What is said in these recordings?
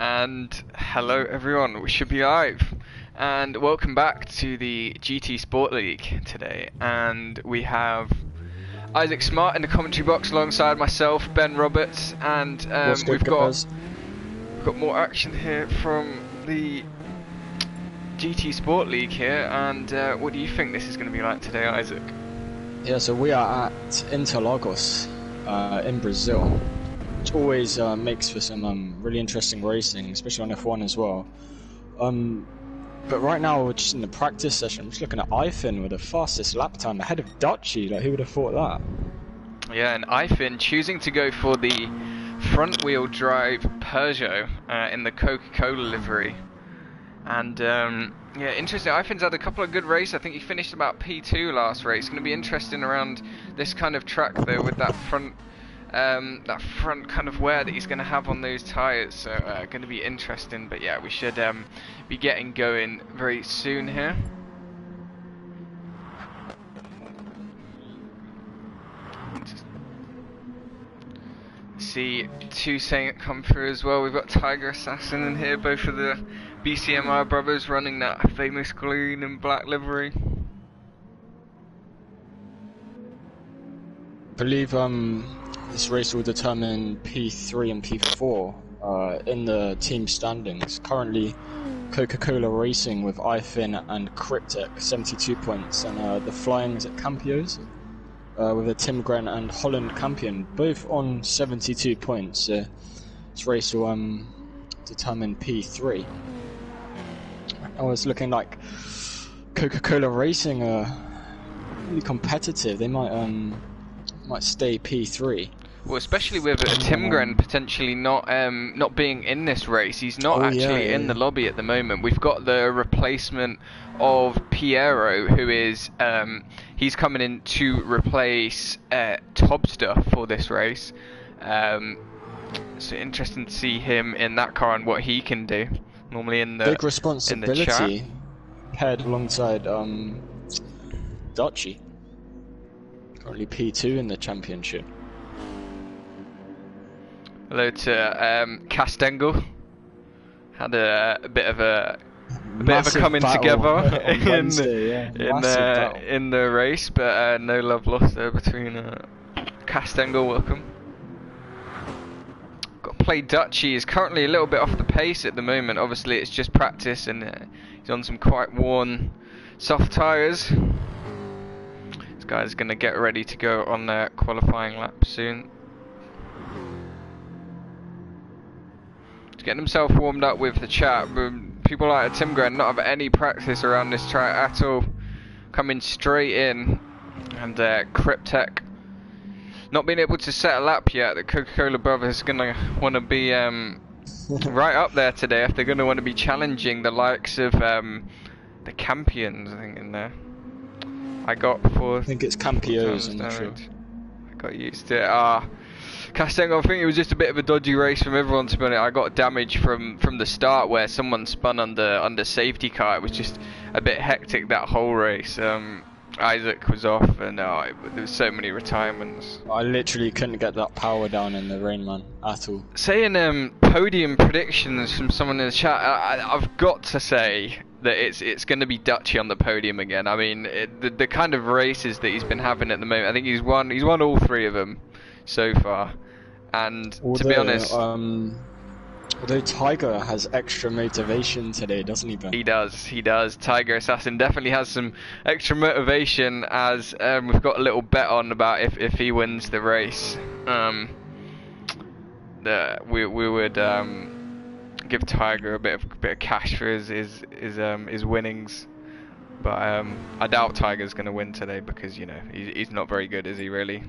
And hello everyone, we should be live. And welcome back to the GT Sport League today. And we have Isaac Smart in the commentary box alongside myself, Ben Roberts, and um, good, we've got we've got more action here from the GT Sport League here. And uh, what do you think this is going to be like today, Isaac? Yeah, so we are at Interlagos uh, in Brazil, which always uh, makes for some um, really interesting racing, especially on F1 as well. Um, but right now we're just in the practice session. I'm just looking at Ifin with the fastest lap time ahead of Dutchy. Like, who would have thought that? Yeah, and Ifin choosing to go for the front wheel drive Peugeot uh, in the Coca Cola livery. And um, yeah, interesting. Ifin's had a couple of good races. I think he finished about P2 last race. It's Going to be interesting around this kind of track though, with that front. Um, that front kind of wear that he's going to have on those tyres, so uh, going to be interesting. But yeah, we should um, be getting going very soon here. See Toussaint come through as well. We've got Tiger Assassin in here, both of the BCMR brothers running that famous green and black livery. I believe um, this race will determine P3 and P4 uh, in the team standings. Currently, Coca-Cola Racing with Ifin and Cryptek 72 points, and uh, the Flyings at Campios uh, with a Tim Grant and Holland Campion both on 72 points. Uh, this race will um, determine P3. I was looking like Coca-Cola Racing are really competitive. They might um might stay P3. Well, especially with uh, Timgren potentially not um, not being in this race, he's not Oh, actually yeah, in the lobby at the moment. We've got the replacement of Piero, who is um, he's coming in to replace uh, Topster for this race. Um, so interesting to see him in that car and what he can do. Normally in the Big in the responsibility chat. paired alongside um Dutchy. Currently P2 in the championship. Hello to um, Castengel. Had a, a bit of a a bit of a coming together in Wednesday, yeah. in in the race, but uh, no love lost there between uh, Castengel. Welcome. Got to play Dutchy. is currently a little bit off the pace at the moment. Obviously, it's just practice, and uh, he's on some quite worn soft tyres. This guy's going to get ready to go on their qualifying lap soon. He's getting himself warmed up with the chat. but People like Tim Grant not have any practice around this track at all. Coming straight in. And uh, Cryptek not being able to set a lap yet. The Coca-Cola brothers going to want to be um, right up there today if they're going to want to be challenging the likes of um, the Campions, I think, in there. I got four I think it's Campios, I'm not sure. I got used to it. Ah, Castango, I think it was just a bit of a dodgy race from everyone. To be honest, I got damage from from the start where someone spun under under safety car. It was just a bit hectic that whole race. Um, Isaac was off, and uh, there was so many retirements. I literally couldn't get that power down in the rain man at all. Saying um, podium predictions from someone in the chat, I, I- I've got to say that it's it's going to be Dutchy on the podium again. I mean, it, the the kind of races that he's been having at the moment, I think he's won he's won all three of them so far. And to be honest, um, although Tiger has extra motivation today, doesn't he, Ben? he does, he does. Tiger Assassin definitely has some extra motivation as um, we've got a little bet on about if, if he wins the race. Um, the, we we would um, give Tiger a bit of bit of cash for his his his, um, his winnings. But um, I doubt Tiger's going to win today because you know he's, he's not very good, is he really?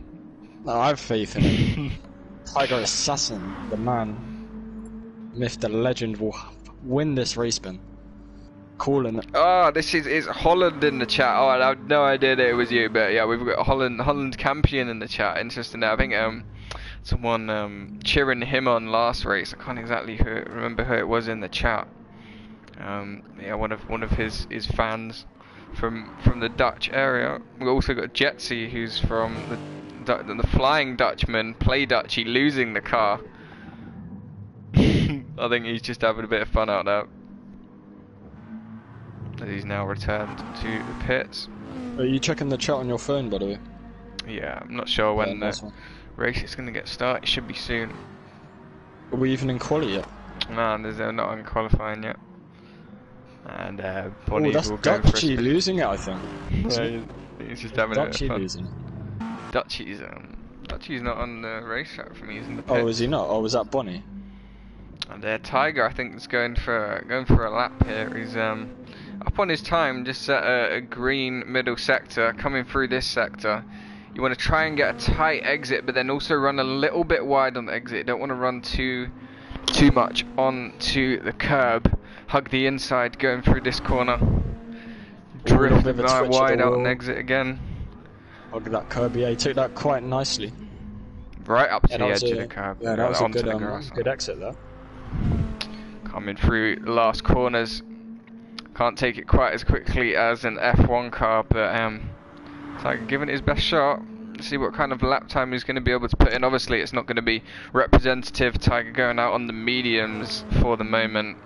No, I have faith in him. Tiger Assassin, the man, myth, the legend, will win this race, Ben. Calling. Oh, this is is Holland in the chat. Oh, I had no idea that it was you, but yeah, we've got Holland Holland Campion in the chat. Interesting. I think um someone um cheering him on last race. I can't exactly who, remember who it was in the chat. Um, yeah, one of one of his his fans from from the Dutch area. We also got Jetsy, who's from the Du- the Flying Dutchman, play Dutchy, losing the car. I think he's just having a bit of fun out there. He's now returned to the pits. Are you checking the chat on your phone, by the way? Yeah, I'm not sure when Yeah, the race is going to get started. It should be soon. Are we even in quali yet? No, there's uh, not on qualifying yet. And uh, Oh, Bonnie that's will go for a Dutchy losing it, I think. Yeah, he's- he's just having a bit Dutchy of fun. losing. Dutchy's um, Dutchy's not on the racetrack for me. He's in the pits. Oh, is he not? Oh, was that Bonnie? And uh, Tiger, I think, is going for going for a lap here. He's um up on his time, just at a, a green middle sector, coming through this sector. You want to try and get a tight exit, but then also run a little bit wide on the exit. You don't want to run too too much onto the curb. Hug the inside going through this corner. Drift bit of a right twitch of wide the out and exit again. Hug that curb. Yeah, he took that quite nicely. Right up to Yeah, the edge was of the curb. Yeah, that was a good, um, good exit there. coming through last corners. Can't take it quite as quickly as an F1 car, but um, Tiger giving it his best shot. See what kind of lap time he's going to be able to put in. Obviously, it's not going to be representative. Tiger going out on the mediums for the moment.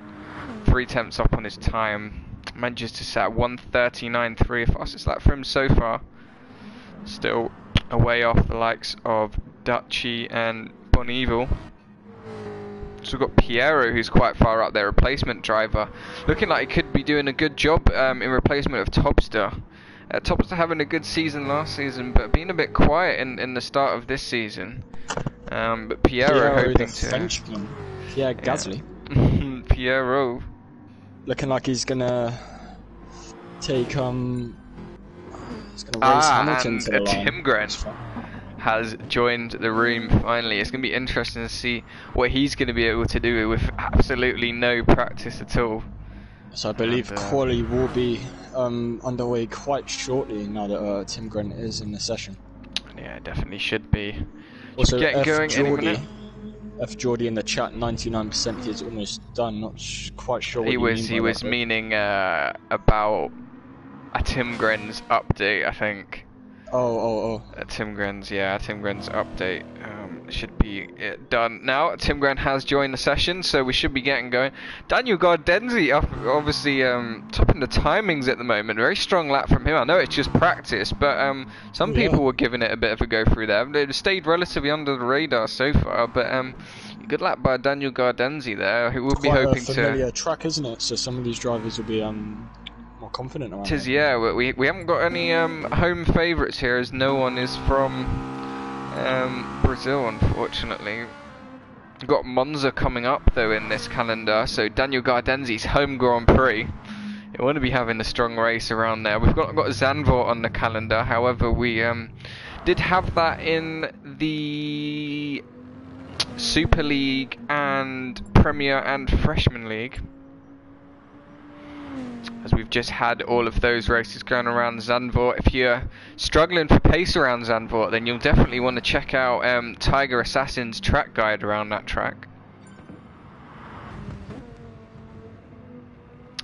Three tenths up on his time. Manages to set 139.3, fastest lap for him so far. Still a way off the likes of Dutchy and Bon Evil. So we've got Piero, who's quite far up there, replacement driver. Looking like he could be doing a good job um, in replacement of Topster. Uh, Topster having a good season last season, but being a bit quiet in, in the start of this season. Um, but Piero, Piero, hoping to. Frenchman. Pierre Gasly. Piero. Looking like he's gonna take, um... He's gonna race Ah, Hamilton and to the line. Tim Grant. Has joined the room finally. It's going to be interesting to see what he's going to be able to do with absolutely no practice at all. So I believe And, uh, quali will be um, underway quite shortly now that uh, Tim Grant is in the session. Yeah, definitely should be. Also, get F going any Geordie, minute. F Geordie in the chat, 99% he's almost done. Not sh- quite sure what He you was mean he by was that, meaning uh, about a Tim Gren's update, I think. Oh, oh, oh. A Tim Gren's, yeah, Tim Gren's update um, should be done now. Tim Gren has joined the session, so we should be getting going. Daniel Gardenzi, up, obviously um, topping the timings at the moment. Very strong lap from him. I know it's just practice, but um, some Yeah. people were giving it a bit of a go through there. They've stayed relatively under the radar so far, but um, good lap by Daniel Gardenzi there, who will It's be hoping a to. familiar track, isn't it? So some of these drivers will be um, more confident around Tis it. yeah, we- we haven't got any um, home favourites here, as no one is from um, Brazil, unfortunately. We've got Monza coming up though in this calendar, so Daniel Gardenzi's home Grand Prix. Want to be having a strong race around there. We've got got Zandvoort on the calendar, however, we um, did have that in the Super League and Premier and Freshman League as we've just had all of those races going around Zandvoort. If you're struggling for pace around Zandvoort, then you'll definitely want to check out um, Tiger Assassin's track guide around that track.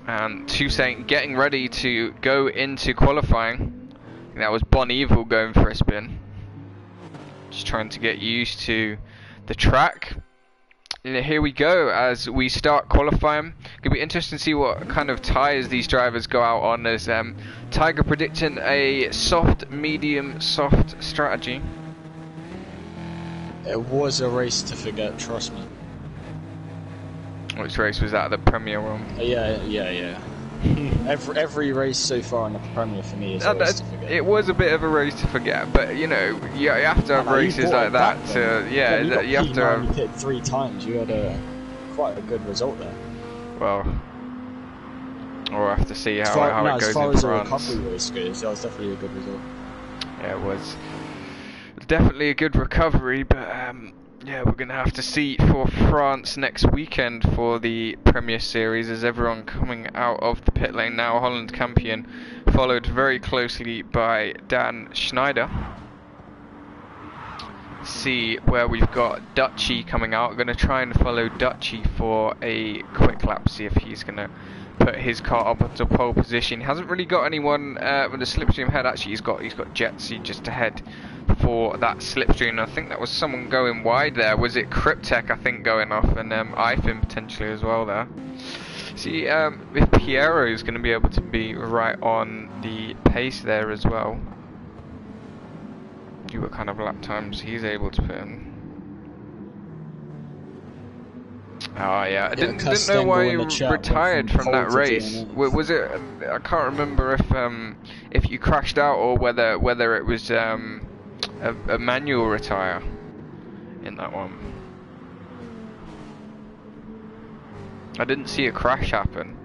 And Toussaint getting ready to go into qualifying. That was Bon Evil going for a spin. Just trying to get used to the track. And here we go as we start qualifying. Gonna be interesting to see what kind of tyres these drivers go out on. As um, Tiger predicting a soft, medium, soft strategy. It was a race to forget, trust me. Which race was that? The Premier one. Uh, yeah, yeah, yeah. every every race so far in the Premier for me is a that- to forget. it was a bit of a race to forget, but you know, you, you have to have know, races like that to, though. yeah, you, that you have to have, hit three times. You had a quite a good result there. well, we'll have to see As how, far, how no, it as goes far in as the France. recovery race goes, that was definitely a good result. Yeah, it was definitely a good recovery, but um, yeah, we're gonna have to see for France next weekend for the Premier Series as everyone coming out of the pit lane now. Holland Campion, followed very closely by Dan Schneider. See where we've got Dutchy coming out. Gonna try and follow Dutchy for a quick lap. See if he's gonna put his car up onto pole position. He hasn't really got anyone uh, with a slipstream ahead. Actually, he's got he's got Jetsy just ahead for that slipstream. I think that was someone going wide there. Was it Cryptek? I think going off, and um, Ifin potentially as well there. See um, if Piero is going to be able to be right on the pace there as well. Do what kind of lap times he's able to put in. Oh yeah, I didn't, didn't know why you retired from, from that race. Was it? I can't remember if um if you crashed out or whether whether it was um a, a manual retire in that one. I didn't see a crash happen.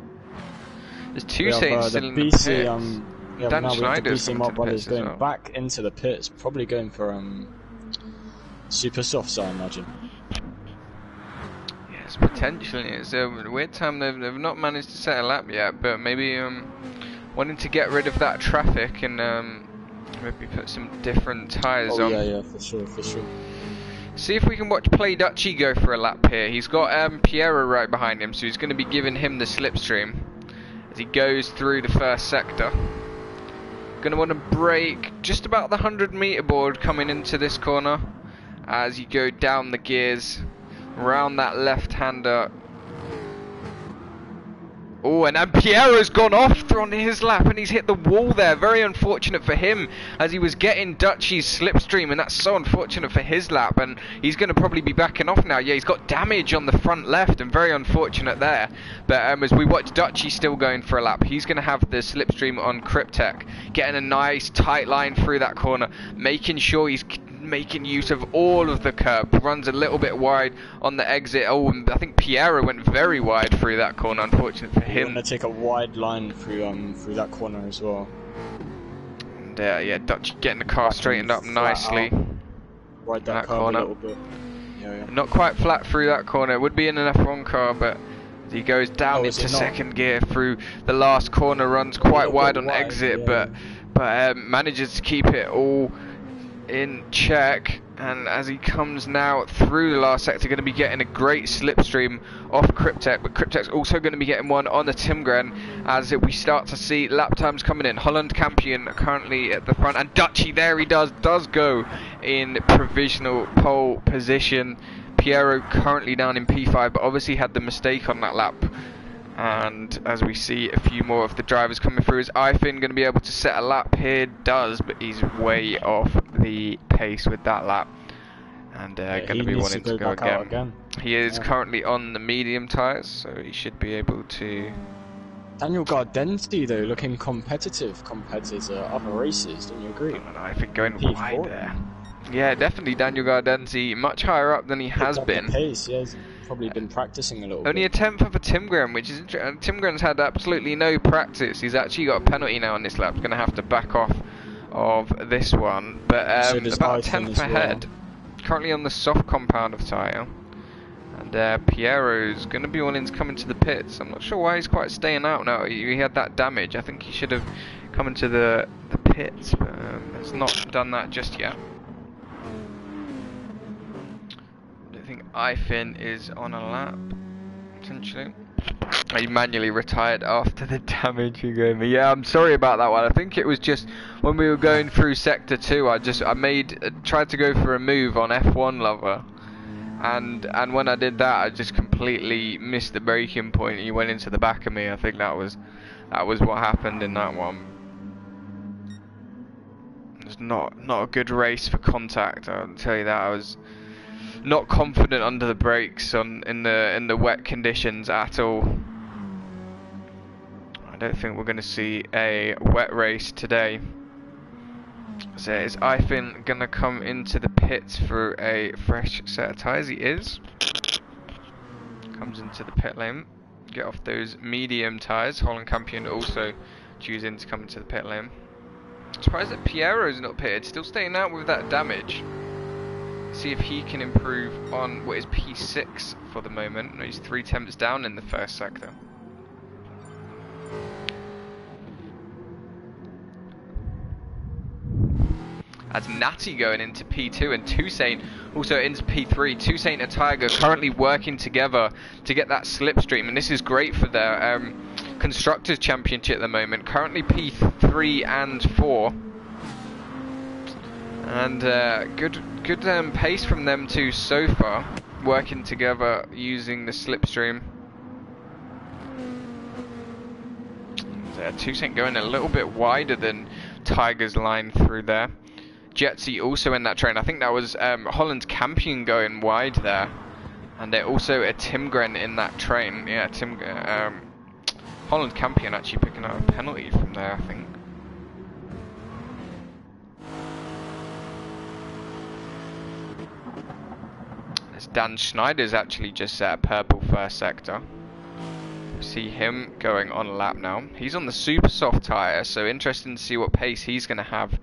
There's two Saints uh, still in the pits. Um, yeah, Dan Schneider's BC Brothers going well. back into the pits, probably going for um, super softs, I imagine. Potentially. It's a weird time. They've, they've not managed to set a lap yet, but maybe um, wanting to get rid of that traffic and um, maybe put some different tyres oh, on. yeah, yeah, for sure, for sure. See if we can watch Play Dutchy go for a lap here. He's got um, Piero right behind him, so he's going to be giving him the slipstream as he goes through the first sector. Going to want to brake just about the 100 meter board coming into this corner as you go down the gears, around that left-hander Oh, and then Piero's gone off on his lap and he's hit the wall there. Very unfortunate for him as he was getting Dutchy's slipstream and that's so unfortunate for his lap and he's going to probably be backing off now. Yeah, he's got damage on the front left and very unfortunate there. But um, as we watch Dutchy still going for a lap, he's going to have the slipstream on Cryptek, getting a nice tight line through that corner, making sure he's making use of all of the curb. Runs a little bit wide on the exit. Oh, I think Piero went very wide through that corner. Unfortunate for him. Going to take a wide line through um through that corner as well. And uh, yeah, Dutch getting the car straightened up nicely. Right that, that corner. a little bit. Yeah, yeah. Not quite flat through that corner. It would be in an F1 car, but he goes down oh, into second gear through the last corner, runs quite wide on wide, exit, yeah. but but um, manages to keep it all in check and as he comes now through the last sector going to be getting a great slipstream off Cryptek but Cryptek's also going to be getting one on the Timgren as we start to see lap times coming in. Holland Campion currently at the front and Dutchy there he does does go in provisional pole position. Piero currently down in P5 but obviously had the mistake on that lap and as we see a few more of the drivers coming through is Ifin going to be able to set a lap here does but he's way off the pace with that lap and uh, yeah, going to be wanting to go, to go again. again. he is yeah. currently on the medium tyres so he should be able to Daniel Gaudenzi though looking competitive compared to the other races don't you agree I think going P4. wide there yeah definitely Daniel Gaudenzi much higher up than he has been pace, yeah, probably been practicing a little Only bit. a tenth of a Tim Timgren, which is interesting. Timgren's had absolutely no practice. He's actually got a penalty now on this lap. He's going to have to back off of this one. But um, so about a tenth ahead. Well. Currently on the soft compound of tyre. And uh, Piero's going to be wanting to come into the pits. I'm not sure why he's quite staying out now. He, had that damage. I think he should have come into the, the pits, but um, has not done that just yet. Ifin is on a lap, potentially. He manually retired after the damage you gave me. Yeah, I'm sorry about that one. I think it was just when we were going through sector two. I just I made uh, tried to go for a move on F1 lover, and and when I did that, I just completely missed the braking point. He went into the back of me. I think that was that was what happened in that one. It's not not a good race for contact. I'll tell you that. I was not confident under the brakes on in the in the wet conditions at all. I don't think we're going to see a wet race today. So is Ifin going to come into the pits for a fresh set of tyres? He is. Comes into the pit lane. Get off those medium tyres. Holland Campion also choosing to come into the pit lane. Surprised that Piero's not pitted. Still staying out with that damage see if he can improve on what is P6 for the moment. He's three temps down in the first sector. As Natty going into P2 and Toussaint also into P3. Toussaint and Tiger currently working together to get that slipstream, and this is great for their um, Constructors Championship at the moment. Currently P3 and 4. And uh, good good um, pace from them two so far, working together using the slipstream. Uh, Toussaint going a little bit wider than Tiger's line through there. Jetsy also in that train. I think that was um, Holland Campion going wide there. And also a Timgren in that train. Yeah, Tim, um, Holland Campion actually picking up a penalty from there, I think. Dan Schneider's actually just set a purple first sector. See him going on a lap now. He's on the super soft tyre, so interesting to see what pace he's going to have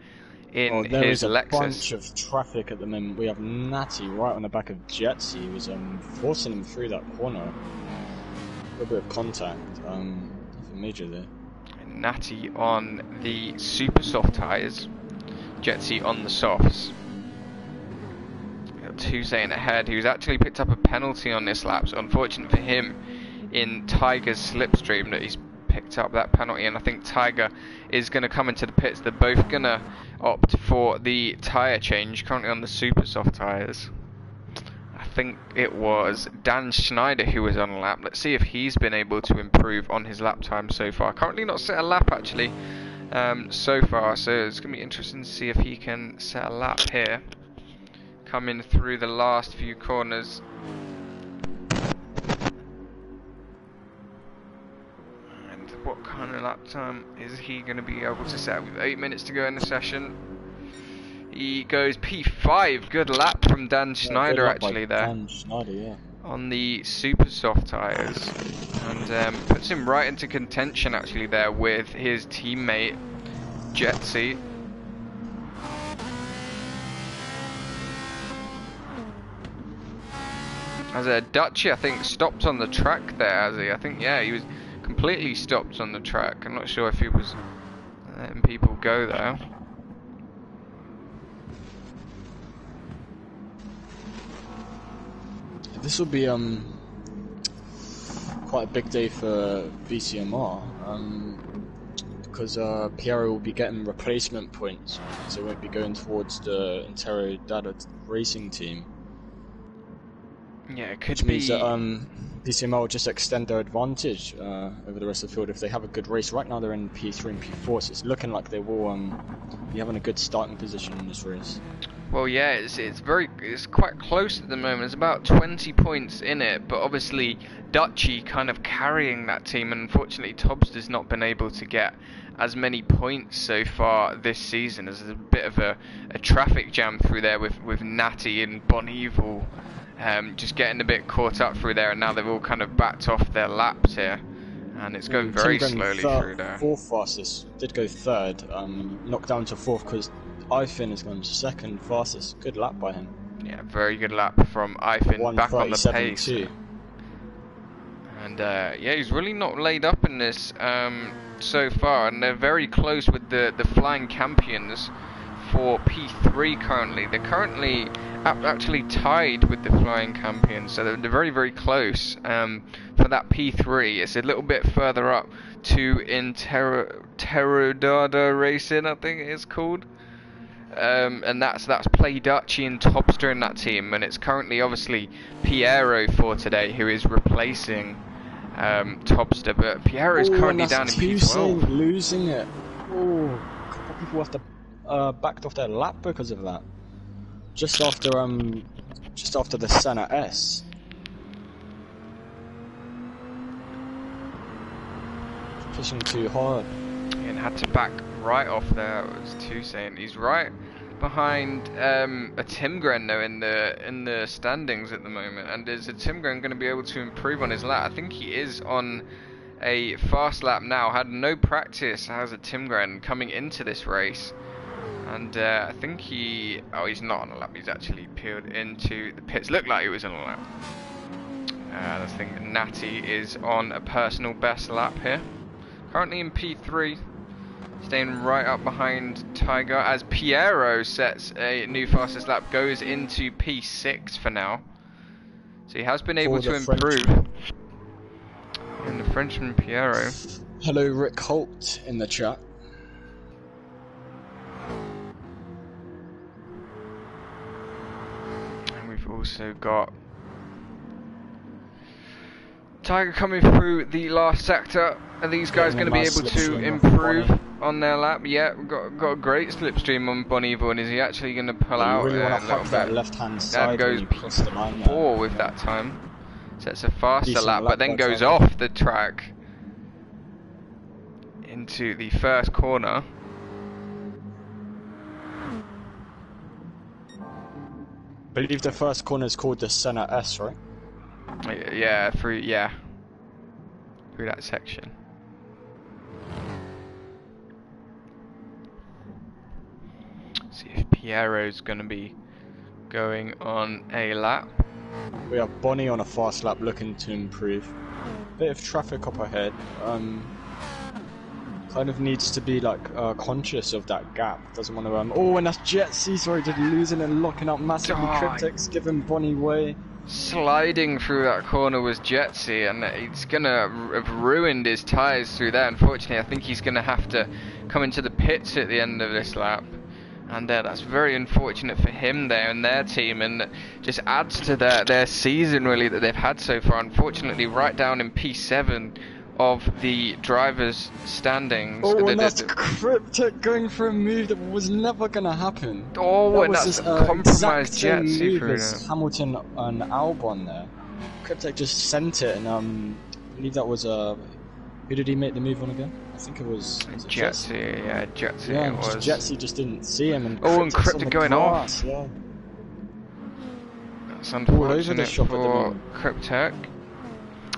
in oh, there his is a Lexus. bunch of traffic at the moment. We have Natty right on the back of Jetsy. He was um, forcing him through that corner. A little bit of contact. Um, nothing major there. Natty on the super soft tyres, Jetsy on the softs. Toussaint ahead, who's actually picked up a penalty on this lap, so unfortunate for him in Tiger's slipstream that he's picked up that penalty, and I think Tiger is going to come into the pits. They're both going to opt for the tyre change, currently on the super soft tyres. I think it was Dan Schneider who was on a lap. Let's see if he's been able to improve on his lap time so far. Currently not set a lap actually um, so far, so it's going to be interesting to see if he can set a lap here. Coming through the last few corners. And what kind of lap time is he going to be able to set with 8 minutes to go in the session? He goes P5, good lap from Dan Schneider Yeah, good luck by actually there Dan Schneider, yeah. on the super soft tyres and um, puts him right into contention actually there with his teammate Jetsy. As a Dutchy, I think stopped on the track there. As he, I think, yeah, he was completely stopped on the track. I'm not sure if he was letting people go there. This will be um quite a big day for VCMR um, because uh, Piero will be getting replacement points, so he won't be going towards the Intero Dada racing team. Yeah, it could Which be. means that um, VCMR will just extend their advantage uh, over the rest of the field if they have a good race. Right now they're in P3 and P4, so it's looking like they will um, be having a good starting position in this race. Well, yeah, it's it's very it's quite close at the moment. It's about 20 points in it, but obviously Dutchy kind of carrying that team, and unfortunately has not been able to get as many points so far this season. There's a bit of a, a traffic jam through there with with Natty and Bon Evil, um, just getting a bit caught up through there, and now they've all kind of backed off their laps here, and it's going Mm, very slowly through there. Fourth fastest did go third, um, knocked down to fourth because Ifin has gone second fastest. Good lap by him. Yeah, very good lap from Ifin back on the pace. 137.2. And uh, yeah, he's really not laid up in this um, so far, and they're very close with the the flying champions for P3 currently. They're currently actually tied with the flying champions, so they're, they're very very close um, for that P3. It's a little bit further up to Intero Terodada Racing, I think it is called. Um, and that's that's Play Dutchy and Topster in that team, and it's currently obviously Piero for today who is replacing um, Topster, but Piero is currently down in P12. losing it. Oh, a people have to uh, backed off their lap because of that. Just after um, just after the Senna S. Pushing too hard. and had to back right off there. It was Toussaint. He's right behind um, a Timgren though in the in the standings at the moment. And is a Tim Timgren going to be able to improve on his lap? I think he is on a fast lap now. Had no practice as a Tim Timgren coming into this race. And uh, I think he... Oh, he's not on a lap. He's actually peeled into the pits. Looked like he was on a lap. Uh, I think Natty is on a personal best lap here. Currently in P3. Staying right up behind Tiger as Piero sets a new fastest lap. Goes into P6 for now. So he has been able to the French- improve. In the Frenchman Piero. Hello, Rick Holt in the chat. Also got Tiger coming through the last sector. Are these guys going to be able to improve on their lap? Yeah, we've got, got a great slipstream on Bon Evil, and is he actually going to pull out really a little bit? left-hand side goes when the line. Four with that time. So it's a faster Decent lap, but then goes off the track into the first corner. Believe the first corner is called the Senna S, right? Yeah, through yeah, through that section. See if Piero's gonna be going on a lap. We have Bonnie on a fast lap looking to improve. Bit of traffic up ahead. Um, kind of needs to be like uh, conscious of that gap. Doesn't want to um. Oh, and that's Jetsy. Sorry, just losing and locking up massively. Die. Cryptex giving Bonnie way. Sliding through that corner was Jetsy, and he's gonna have ruined his tyres through there. Unfortunately, I think he's gonna have to come into the pits at the end of this lap. And uh, that's very unfortunate for him there and their team, and just adds to their, their season really that they've had so far. Unfortunately, right down in P7 of the drivers' standings. Oh, and that's Cryptek going for a move that was never gonna happen. oh, that and was that's just, uh, compromised exact same move through. Hamilton and Albon there. Cryptek just sent it, and um, I believe that was uh, who did he make the move on again? I think it was, was it Jetsy, yeah, Jetsy Yeah, it was. just Jetsy just didn't see him, and Oh, and Cryptek going off. grass, Yeah. That's the unfortunate for moment.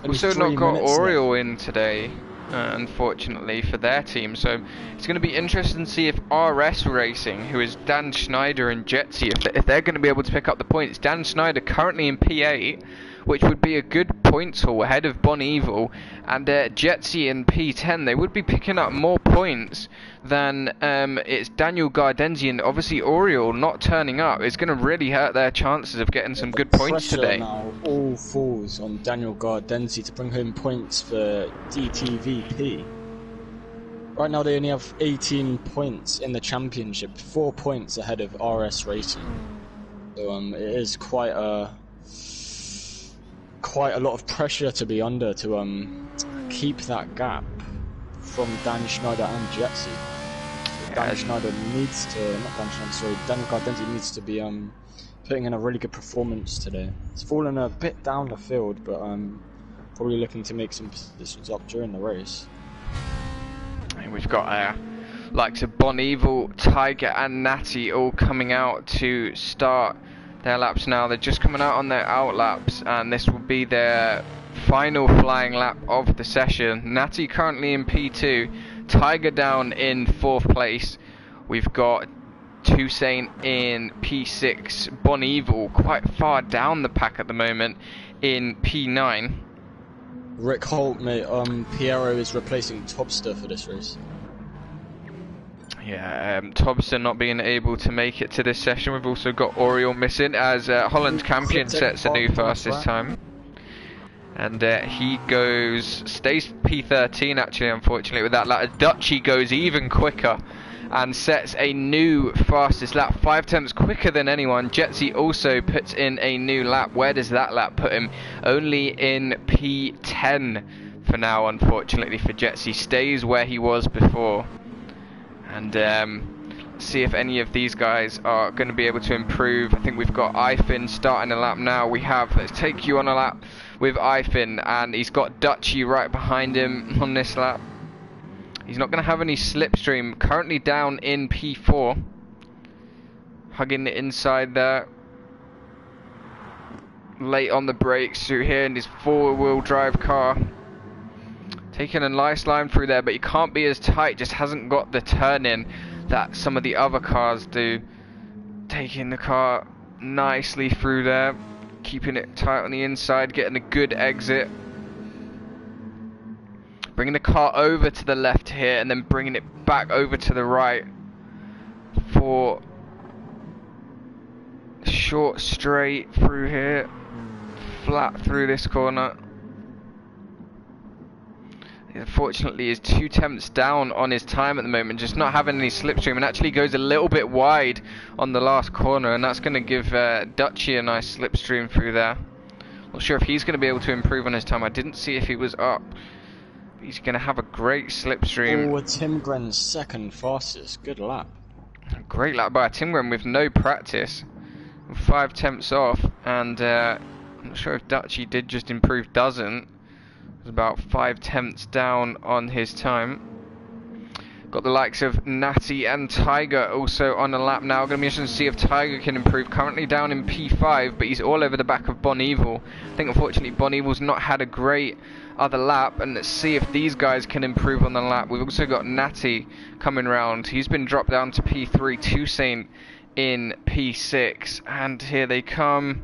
Only Also not got. Oriole in today, uh, unfortunately for their team. So it's going to be interesting to see if RS Racing, who is Dan Schneider and Jetsy, if they're going to be able to pick up the points. Dan Schneider currently in P8, which would be a good points haul ahead of Bon Evil, and uh, Jetsy in P10. They would be picking up more points than um, it's Daniel Gardenzi and obviously Oriole not turning up. It's going to really hurt their chances of getting some good points today. now all falls on Daniel Gardenzi to bring home points for DTVP. Right now they only have 18 points in the championship, four points ahead of RS Racing. So um, it is quite a quite a lot of pressure to be under to um keep that gap from Dan Schneider and Jetsy. Dan Yeah. Schneider needs to not Dan Schneider, sorry, Daniel Gardenzi needs to be um putting in a really good performance today. It's fallen a bit down the field, but um probably looking to make some positions up during the race. And we've got uh, likes of Bon Evil, Tiger, and Natty all coming out to start their laps now. They're just coming out on their out laps, and this will be their final flying lap of the session. Natty currently in P2, Tiger down in fourth place. We've got Toussaint in P6, Bon Evil quite far down the pack at the moment in P9. Rick Holt, mate, um Piero is replacing Topster for this race. Yeah, um, Thompson not being able to make it to this session. We've also got Oriole missing as uh, Holland's champion sets a new fastest time. And uh, he goes, stays P13 actually, unfortunately, with that lap. Dutchy goes even quicker and sets a new fastest lap, five tenths quicker than anyone. Jetsy also puts in a new lap. Where does that lap put him? Only in P10 for now, unfortunately, for Jetsy. Stays where he was before and um, see if any of these guys are going to be able to improve. I think we've got Ifin starting a lap now. We have, let's take you on a lap with Ifin, and he's got Dutchy right behind him on this lap. He's not going to have any slipstream. Currently down in P4, hugging the inside there. Late on the brakes through here in his four-wheel drive car. Taking a nice line through there, but he can't be as tight, just hasn't got the turn in that some of the other cars do. Taking the car nicely through there, keeping it tight on the inside, getting a good exit. Bringing the car over to the left here, and then bringing it back over to the right for short straight through here, flat through this corner. Unfortunately, is two tenths down on his time at the moment, just not having any slipstream, and actually goes a little bit wide on the last corner, and that's going to give uh, Dutchy a nice slipstream through there. Not sure if he's going to be able to improve on his time. I didn't see if he was up. He's going to have a great slipstream. Oh, Timgren's second fastest. Good lap. Great lap by Timgren with no practice. Five tenths off, and uh, I'm not sure if Dutchy did just improve, doesn't was about five tenths down on his time. Got the likes of Natty and Tiger also on the lap now. Going to be interesting to see if Tiger can improve. Currently down in P5, but he's all over the back of Bon Evil. I think unfortunately Bon Evil's not had a great other lap, and let's see if these guys can improve on the lap. We've also got Natty coming round. He's been dropped down to P3. Toussaint in P6, and here they come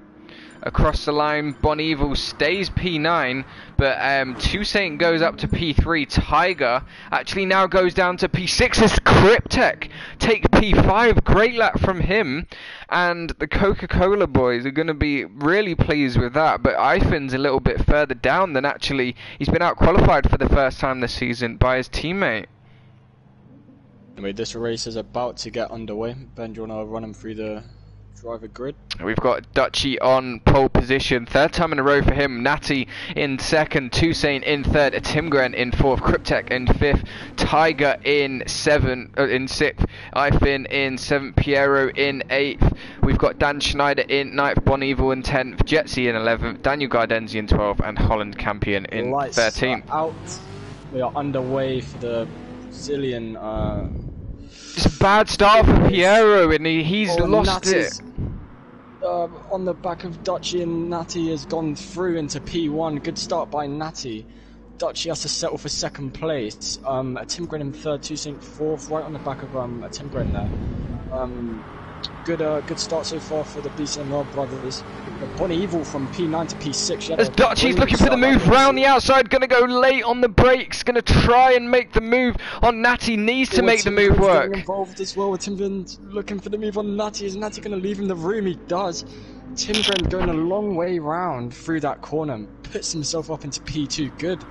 across the line. Bon Evil stays P9, but um, Toussaint goes up to P3. Tiger actually now goes down to P6 as Cryptek takes P5. Great lap from him. And the Coca-Cola boys are going to be really pleased with that. But Ifin's a little bit further down than actually he's been out qualified for the first time this season by his teammate. Anyway, this race is about to get underway. Ben, do you want to run him through the driver grid. We've got Dutchy on pole position, third time in a row for him. Natty in second, Toussaint in third, Tim Timgren in fourth, Cryptek in fifth, Tiger in seven, uh, in sixth, Ifin in seventh, Piero in eighth. We've got Dan Schneider in ninth, Bon Evil in tenth, Jetsy in eleventh, Daniel Gardenzi in twelfth, and Holland Campion in thirteenth. Out. We are underway for the Brazilian. Uh, it's a bad start for Piero, and he, he's oh, lost it uh, on the back of Dutchy and Natty has gone through into P1. Good start by Natty. Dutchy has to settle for second place. Um, a Timgren in third, Toussaint fourth, right on the back of um, a Timgren there. Um, good uh, good start so far for the BCML brothers. Bonnie Evil from P9 to P6. As Dutchy's looking for the move round the outside, going to go late on the brakes, going to try and make the move on Natty, needs to make the move work. involved as well with Timgren looking for the move on Natty. Is Natty going to leave him the room? He does. Timgren going a long way round through that corner, puts himself up into P2. Good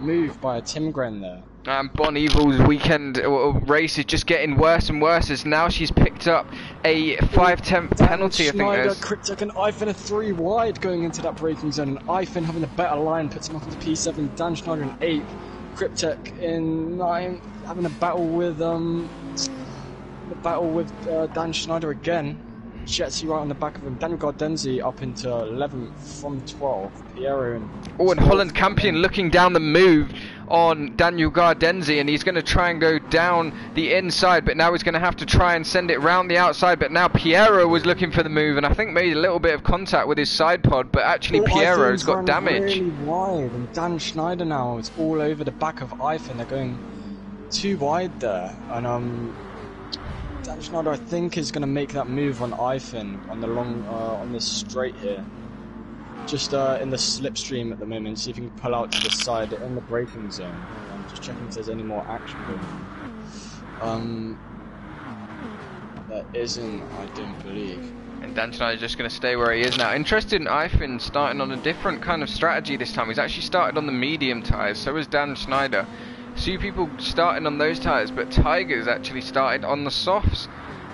move by a Timgren there. And Bon Evil's weekend race is just getting worse and worse as now she's picked up a 5 tenth penalty, Schneider, I think Cryptek and Ifin are 3 wide going into that braking zone. And Ifin having a better line puts him up into P7. Dan Schneider in 8th. Cryptek in 9th. Having a battle with, um, a battle with uh, Dan Schneider again. Jetsy right on the back of him. Daniel Gardenzi up into 11th from 12. Piero and. Oh, and Holland Campion looking down the move on Daniel Gardenzi and he's going to try and go down the inside but now he's going to have to try and send it round the outside but now Piero was looking for the move and I think made a little bit of contact with his side pod but actually well, Piero's got damage. really wide and Dan Schneider now is all over the back of Ifin they're going too wide there and um Dan Schneider I think is going to make that move on Ifin on the long uh, on this straight here just uh, in the slipstream at the moment, see if you can pull out to the side in the braking zone. I'm just checking if there's any more action going on. Um, there isn't, I don't believe. And Dan Schneider's just going to stay where he is now. Interested in Ifin starting on a different kind of strategy this time. He's actually started on the medium tyres, so is Dan Schneider. See people starting on those tyres, but Tiger's actually started on the softs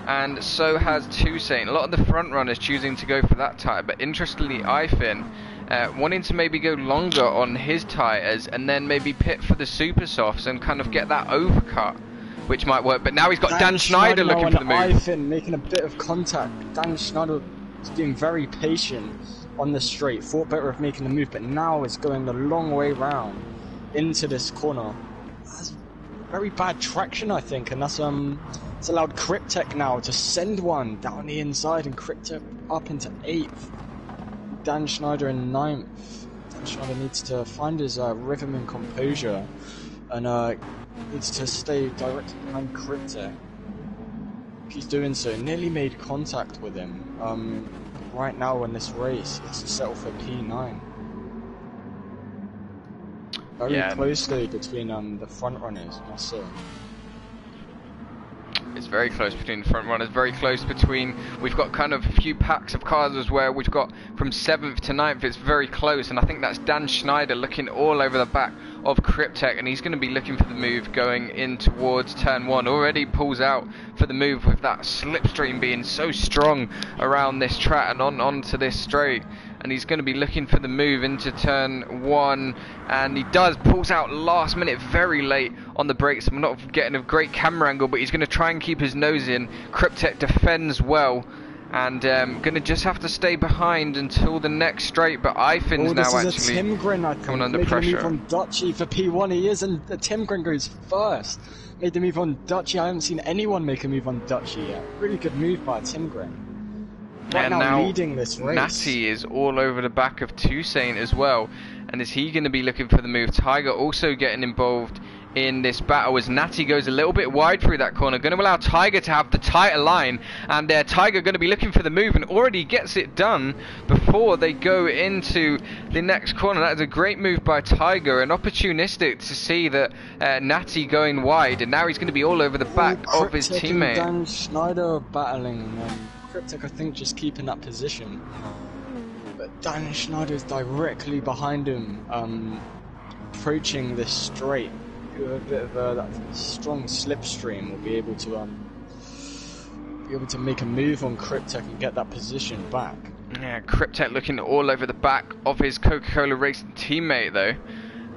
and so has Toussaint. A lot of the front runners choosing to go for that tyre, but interestingly, Ifin uh, wanting to maybe go longer on his tyres and then maybe pit for the super softs and kind of get that overcut, which might work. But now he's got Dan, Dan Schneider, Schneider looking for the move. Ifin making a bit of contact. Dan Schneider is being very patient on the straight. Thought better of making the move, but now is going the long way round into this corner. That's very bad traction, I think, and that's um it's allowed Cryptek now to send one down the inside and Cryptek up into 8th. Dan Schneider in ninth. Dan Schneider needs to find his uh, rhythm and composure and uh, needs to stay directly behind Cryptek. He's doing so. Nearly made contact with him. Um, right now in this race, he has to settle for P9. Very yeah. closely between um, the front runners, I must say. It's very close between the front runners, very close between, we've got kind of a few packs of cars as well, we've got from 7th to 9th, it's very close, and I think that's Dan Schneider looking all over the back of Cryptek, and he's going to be looking for the move going in towards turn one. Already pulls out for the move with that slipstream being so strong around this track and on onto this straight. And he's going to be looking for the move into turn one, and he does pulls out last minute, very late on the brakes. I'm not getting a great camera angle, but he's going to try and keep his nose in. Cryptek defends well and um, gonna just have to stay behind until the next straight. But Ifin's oh, now this actually is a Timgren, I think, coming under making pressure. move on Dutchy for P1. He is, and the Timgren goes first. Made the move on Dutchy. I haven't seen anyone make a move on Dutchy yet. Really good move by Tim Timgren. Right and now, now leading this race. Natty is all over the back of Toussaint as well. And is he going to be looking for the move? Tiger also getting involved in this battle as Natty goes a little bit wide through that corner. Going to allow Tiger to have the tighter line. And uh, Tiger going to be looking for the move and already gets it done before they go into the next corner. That is a great move by Tiger and opportunistic to see that uh, Natty going wide. And now he's going to be all over the back Oh, of his teammate. Dan Schneider battling. Um, Cryptek, I think, just keeping that position. But Dan Schneider is directly behind him, um, approaching this straight. A bit of uh, that strong slipstream, will be able to um, be able to make a move on Cryptek and get that position back. Yeah, Cryptek looking all over the back of his Coca-Cola racing teammate though,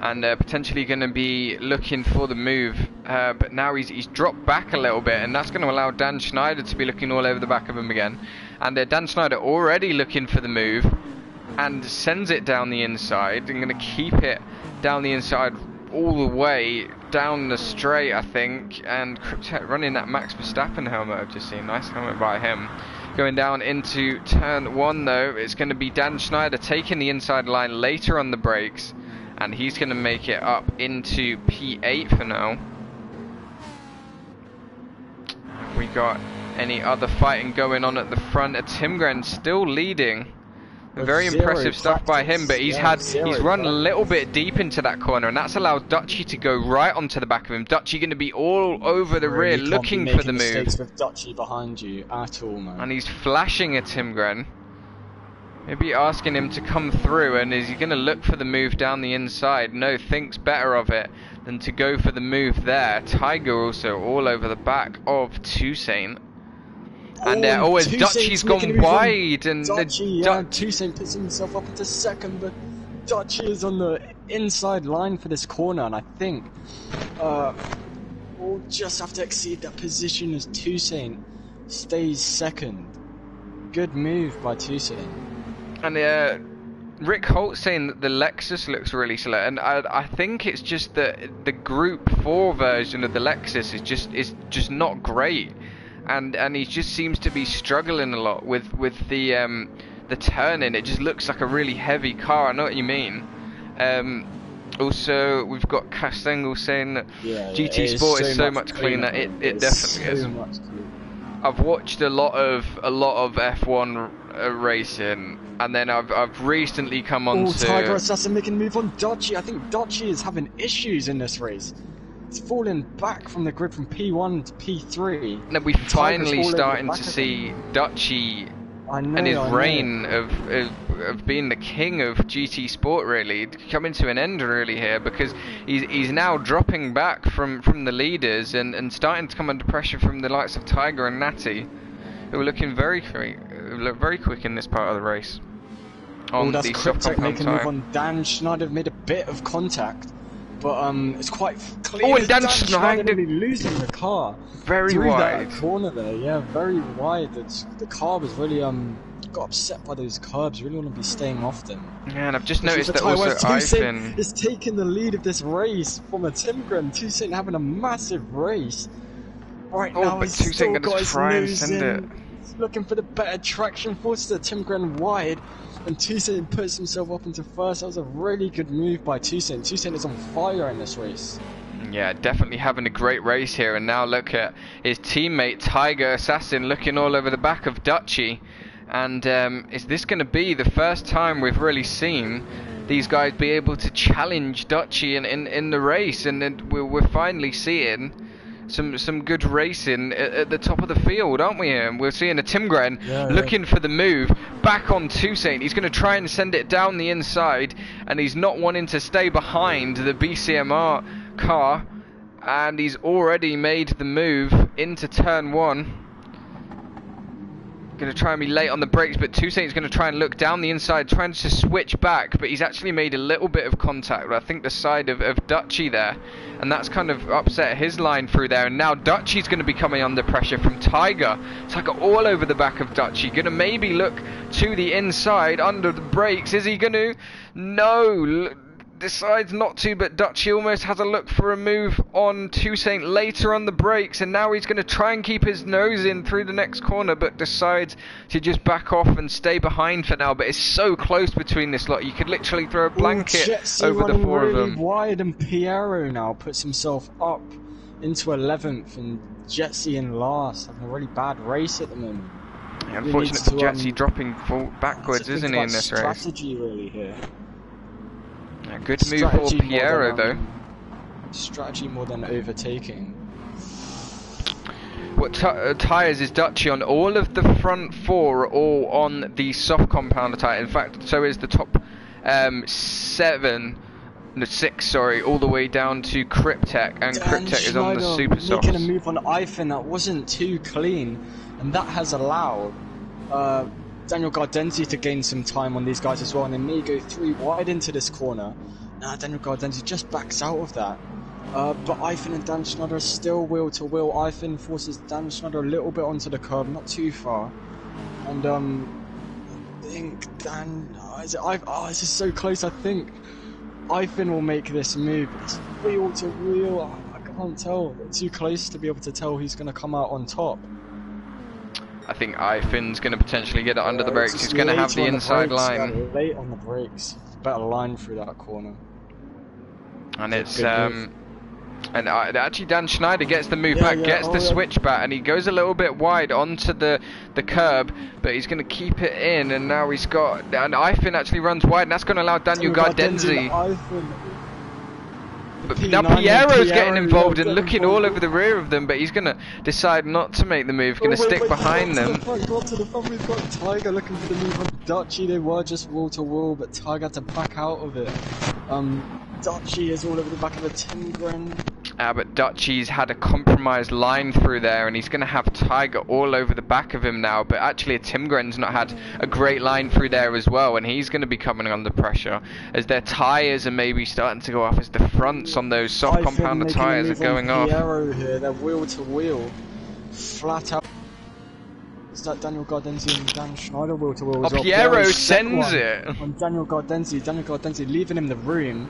and uh, potentially going to be looking for the move. Uh, but now he's he's dropped back a little bit, and that's going to allow Dan Schneider to be looking all over the back of him again. And uh, Dan Schneider already looking for the move, and sends it down the inside. And going to keep it down the inside all the way down the straight, I think. And running that Max Verstappen helmet I've just seen. Nice helmet by him. Going down into turn one though, it's going to be Dan Schneider taking the inside line later on the brakes, and he's going to make it up into P8 for now. We got any other fighting going on at the front? Timgren still leading. Very impressive stuff by him, but he's Yeah, had he's run a little bit deep into that corner, and that's allowed Dutchy to go right onto the back of him. Dutchy going to be all over the rear, Really be looking for the move. with Dutchy behind you at all, man. And he's flashing at Timgren. Maybe asking him to come through, and is he going to look for the move down the inside? No, thinks better of it than to go for the move there. Tiger also all over the back of Toussaint. And uh, oh, as Dutchy's gone a move on wide, and the Dutchy, yeah, Toussaint puts himself up into second, but Dutchy is on the inside line for this corner, and I think uh, we'll just have to exceed that position as Toussaint stays second. Good move by Toussaint. And uh, Rick Holt saying that the Lexus looks really slow, and I, I think it's just that the Group Four version of the Lexus is just is just not great, and and he just seems to be struggling a lot with with the um, the turning. It just looks like a really heavy car. I know what you mean. Um, also, we've got Castangle saying that Yeah, yeah, GT it is Sport is so much cleaner. cleaner. It it is definitely so is. I've watched a lot of a lot of F1 uh, racing, and then I've I've recently come on Oh, to Tiger Assassin making a move on Dutchy. I think Dutchy is having issues in this race. He's falling back from the grid from P1 to P3. that we Tiger's finally all over the starting to see Dutchy know. and his I reign of, of of being the king of GT Sport really coming to an end really here because he's he's now dropping back from from the leaders and and starting to come under pressure from the likes of Tiger and Natty, who are looking very quick, who look very quick in this part of the race. Oh, On that's the soft Cryptek compound making a move on Dan Schneider. Made a bit of contact, but um, it's quite clear. Oh, and that Dan Schneider- nearly losing the car Very through wide. that corner there. Yeah, very wide. It's, the car was really um got upset by those curbs. Really want to be staying off them. Yeah, and I've just noticed that also time where Toussaint Ivan. is taking the lead of this race from a Timgren. Toussaint having a massive race. Right Oh, now, but he's Toussaint still got his try and nose send in. it. Looking for the better traction force. The Timgren wide, and Toussaint puts himself up into first. That was a really good move by Toussaint. Toussaint is on fire in this race. Yeah, definitely having a great race here. And now look at his teammate Tiger Assassin looking all over the back of Dutchy. And um, is this going to be the first time we've really seen these guys be able to challenge Dutchy in, in, in the race? And we're finally seeing some some good racing at, at the top of the field, aren't we? And we're seeing a Tim Gren yeah. looking for the move back on Toussaint. He's going to try and send it down the inside, and he's not wanting to stay behind the BCMR car, and he's already made the move into turn one. To try and be late on the brakes, but Toussaint's going to try and look down the inside, trying to switch back, but he's actually made a little bit of contact I think, the side of, of Dutchy there, and that's kind of upset his line through there, and now Dutchy's going to be coming under pressure from Tiger. Tiger all over the back of Dutchy, going to maybe look to the inside under the brakes. Is he going to? No! Decides not to, but Dutchy almost has a look for a move on Toussaint later on the brakes, and now he's going to try and keep his nose in through the next corner, but decides to just back off and stay behind for now. But it's so close between this lot, you could literally throw a blanket Ooh, over the four really of them. wide, and Piero now puts himself up into 11th, and Jetsy in last, having a really bad race at the moment. Yeah, unfortunate for Jetsy um, dropping backwards, isn't he, in this race? strategy really here. Yeah, good move for Piero, than, though. um, Strategy more than overtaking. What uh, tyres is Dutchy on? All of the front four are all on the soft compound tyre. In fact, so is the top um, seven, no, six, sorry, all the way down to Cryptek, and Dan Cryptek is on the super making a move on Ifin that wasn't too clean, and that has allowed uh, Daniel Gardenzi to gain some time on these guys as well, and they go three wide into this corner. Now Daniel Gardenzi just backs out of that. Uh, but Ifin and Dan Schneider still wheel to wheel. Ifin forces Dan Schneider a little bit onto the curb, not too far. And um, I think Dan, oh, is it, I, oh, this is so close. I think Ifin will make this move. It's wheel to wheel. I can't tell. It's too close to be able to tell who's going to come out on top. I think Ifin's going to potentially get it under the Uh, brakes. He's going to have the inside brakes, yeah, line, late on the brakes. Better line through that corner. and it's move. um. And uh, actually, Dan Schneider gets the move Yeah, back, yeah, gets oh, the yeah. switch back, and he goes a little bit wide onto the the curb, but he's going to keep it in. And now he's got and Ifin actually runs wide, and that's going to allow Daniel Gardenzi. But P9 now Piero's getting involved and looking all over the rear of them, but he's going to decide not to make the move, going to Oh, stick wait, behind them. The front, to the front. We've got Tiger looking for the move on Dutchy. They were just wall to wall, but Tiger had to back out of it. Um, Dutchy is all over the back of the Timgren. Uh, but Dutchy's had a compromised line through there, and he's going to have Tiger all over the back of him now. But actually, a Timgren's not had a great line through there as well, and he's going to be coming under pressure as their tyres are maybe starting to go off, as the fronts on those soft Ivan compounder tyres are going off. Piero here, they're wheel to wheel, flat out. Is that Daniel Gardenzi and Dan Schneider wheel to wheel? Oh? Piero sends it. on Daniel Gardenzi. Daniel Gardenzi leaving him the room.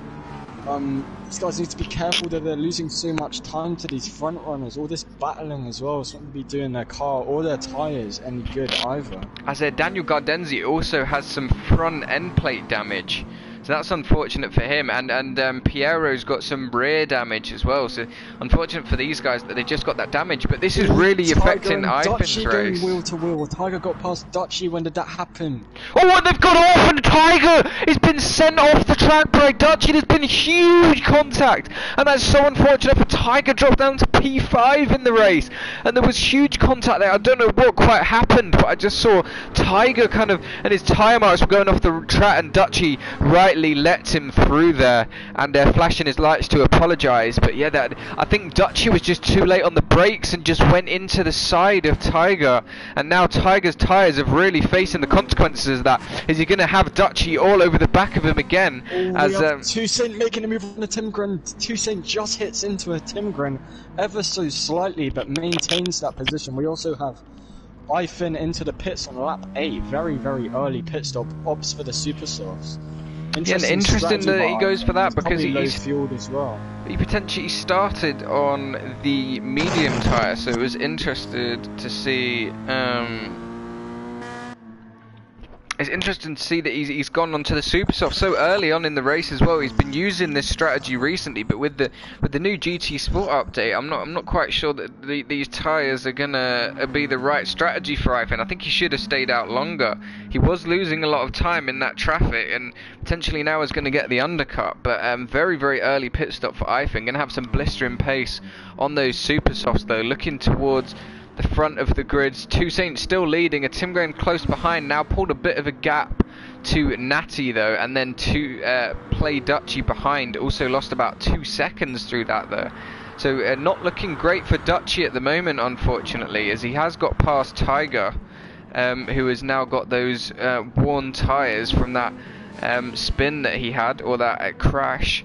Um, these guys need to be careful that they're losing so much time to these front runners. All this battling as well. It's not going to be doing their car or their tyres any good either. As uh, Daniel Gardenzi also has some front end plate damage. So that's unfortunate for him, and and um, Piero's got some rear damage as well. So unfortunate for these guys that they just got that damage. But this is really Tiger affecting Ivan's Dutchy race. going wheel to wheel. Tiger got past Dutchy. When did that happen? Oh, what they've got off, and Tiger has been sent off the track by Dutchy. There's been huge contact, and that's so unfortunate for Tiger. Dropped down to P5 in the race, and there was huge contact there. I don't know what quite happened, but I just saw Tiger kind of, and his tyre marks were going off the track, and Dutchy rightly lets him through there, and they're flashing his lights to apologise. But yeah, that I think Dutchy was just too late on the brakes and just went into the side of Tiger, and now Tiger's tyres have really facing the consequences of that. Is he going to have Dutchy all over the back of him again? Oh, as um, Toussaint making a move on the Timgren. Toussaint just hits into a Timgren ever so slightly, but maintains that position. We also have Ifin into the pits on lap 8. Very, very early pit stop. Ops for the super softs. Interesting, interesting strategy that he goes for that because probably he's- fueled as well. he potentially started on the medium tyre, so it was interested to see. Um, it's interesting to see that he's, he's gone onto the super soft so early on in the race as well. He's been using this strategy recently, but with the with the new GT Sport update, I'm not I'm not quite sure that the, these tyres are gonna uh, be the right strategy for Ivan. I think he should have stayed out longer. He was losing a lot of time in that traffic, and potentially now is going to get the undercut. But um, very very early pit stop for Ivan. Going to have some blistering pace on those super softs though. Looking towards the front of the grids. Toussaint still leading, a Tim Gren close behind now, pulled a bit of a gap to Natty though, and then to uh, play Dutchy behind, also lost about two seconds through that though. So uh, not looking great for Dutchy at the moment, unfortunately, as he has got past Tiger, um, who has now got those uh, worn tyres from that um, spin that he had, or that uh, crash.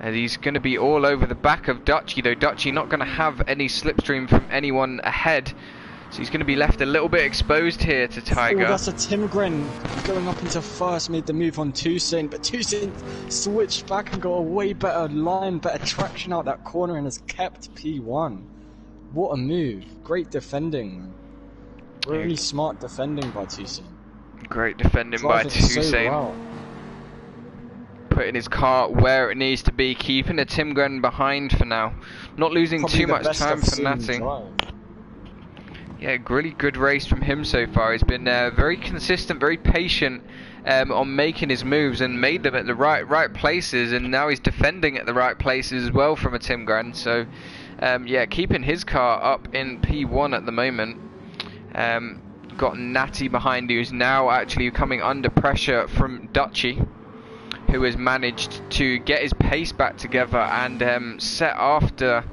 And he's going to be all over the back of Dutchy, though Dutchy not going to have any slipstream from anyone ahead. So he's going to be left a little bit exposed here to Tiger. Oh, that's a Tim Gren going up into first, made the move on Toussaint, but Toussaint switched back and got a way better line, better traction out that corner and has kept P1. What a move. Great defending. Really smart defending by Toussaint. Great defending by Toussaint. So well putting his car where it needs to be, keeping a Tim Gren behind for now. Not losing Probably too much time for Natty. Yeah, really good race from him so far. He's been uh, very consistent, very patient um, on making his moves and made them at the right right places. And now he's defending at the right places as well from a Tim Gren. So, um, yeah, keeping his car up in P1 at the moment. Um, got Natty behind who's now actually coming under pressure from Dutchy who has managed to get his pace back together and um, set after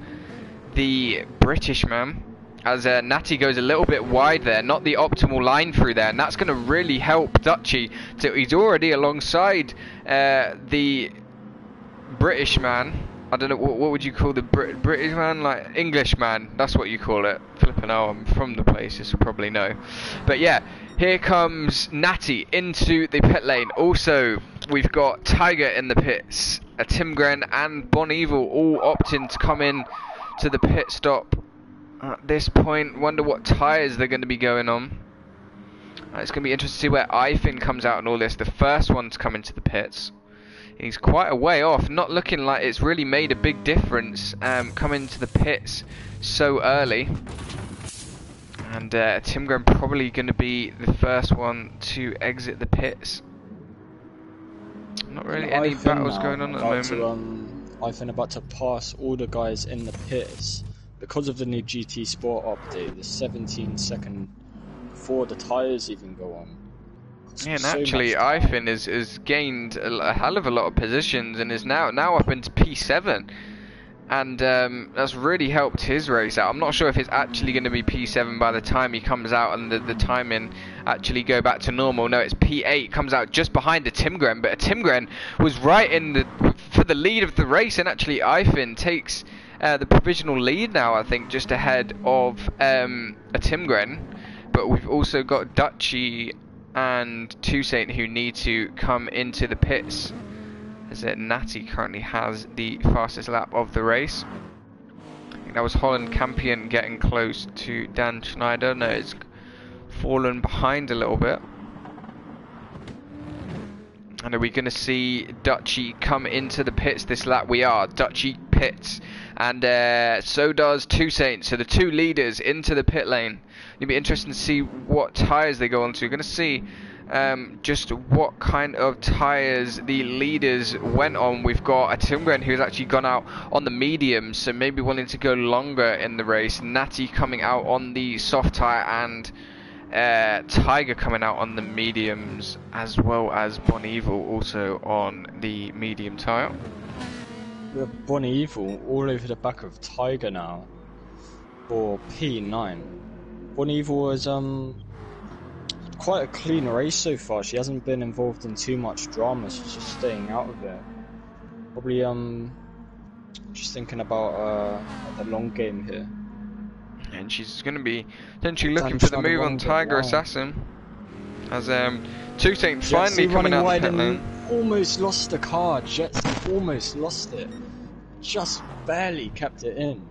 the British man. As uh, Natty goes a little bit wide there, not the optimal line through there, and that's going to really help Dutchy. So he's already alongside uh, the British man. I don't know what, what would you call the Brit British man, like English man. That's what you call it. Flipping oh, I'm from the place, you probably know. But yeah, here comes Natty into the pit lane. Also, we've got Tiger in the pits. A Tim Gren and Bon Evil all opting to come in to the pit stop at this point. Wonder what tyres they're going to be going on. Uh, it's going to be interesting to see where Ifin comes out in all this. The first one to come into the pits. He's quite a way off, not looking like it's really made a big difference um, coming to the pits so early. And uh, Tim Gren probably going to be the first one to exit the pits. Not really any battles going on at the moment. To, um, I think about to pass all the guys in the pits because of the new GT Sport update. The 17 second before the tires even go on. Yeah, and so actually, Ifin has, has gained a, a, hell of a lot of positions and is now now up into P7 and um, that's really helped his race out. I'm not sure if it's actually going to be P7 by the time he comes out and the, the timing actually go back to normal. No, it's P8 comes out just behind the Timgren, but a Timgren was right in the for the lead of the race, and actually Ifin takes uh, the provisional lead now. I think just ahead of um, a Timgren, but we've also got Dutchy and Toussaint who need to come into the pits as Natty currently has the fastest lap of the race. that was Holland Campion getting close to Dan Schneider. No, it's fallen behind a little bit. And are we going to see Dutchy come into the pits this lap? We are. Dutchy pits. And uh, so does Toussaint. So the two leaders into the pit lane. It'll be interesting to see what tyres they go on to. You're going to see um, just what kind of tyres the leaders went on. We've got a Timgren who's actually gone out on the medium, so maybe wanting to go longer in the race. Natty coming out on the soft tyre and uh, Tiger coming out on the mediums, as well as Bon Evil also on the medium tyre. Bon Evil all over the back of Tiger now for P9. Bon Evil is um quite a clean race so far. She hasn't been involved in too much drama. She's just staying out of it. Probably um, just thinking about uh the long game here. And she's going to be potentially looking for the move on Tiger Assassin. As um, Toussaint finally coming out wide and almost lost the car. Jets almost lost it. Just barely kept it in.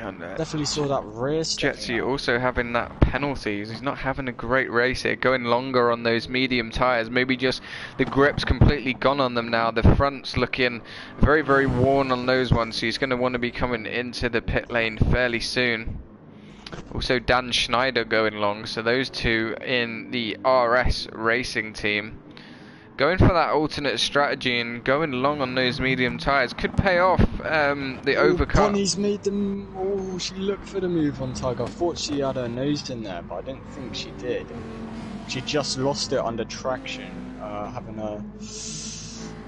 And, uh, Definitely saw that rear. Jetsy also having that penalty. He's not having a great race here. Going longer on those medium tyres. Maybe just the grip's completely gone on them now. The front's looking very, very worn on those ones. So he's going to want to be coming into the pit lane fairly soon. Also Dan Schneider going long. So those two in the RS racing team going for that alternate strategy and going long on those medium tyres could pay off um, the oh, overcut. Bonnie's made them. Oh, she looked for the move on Tiger. I thought she had her nose in there, but I don't think she did. She just lost it under traction, uh, having a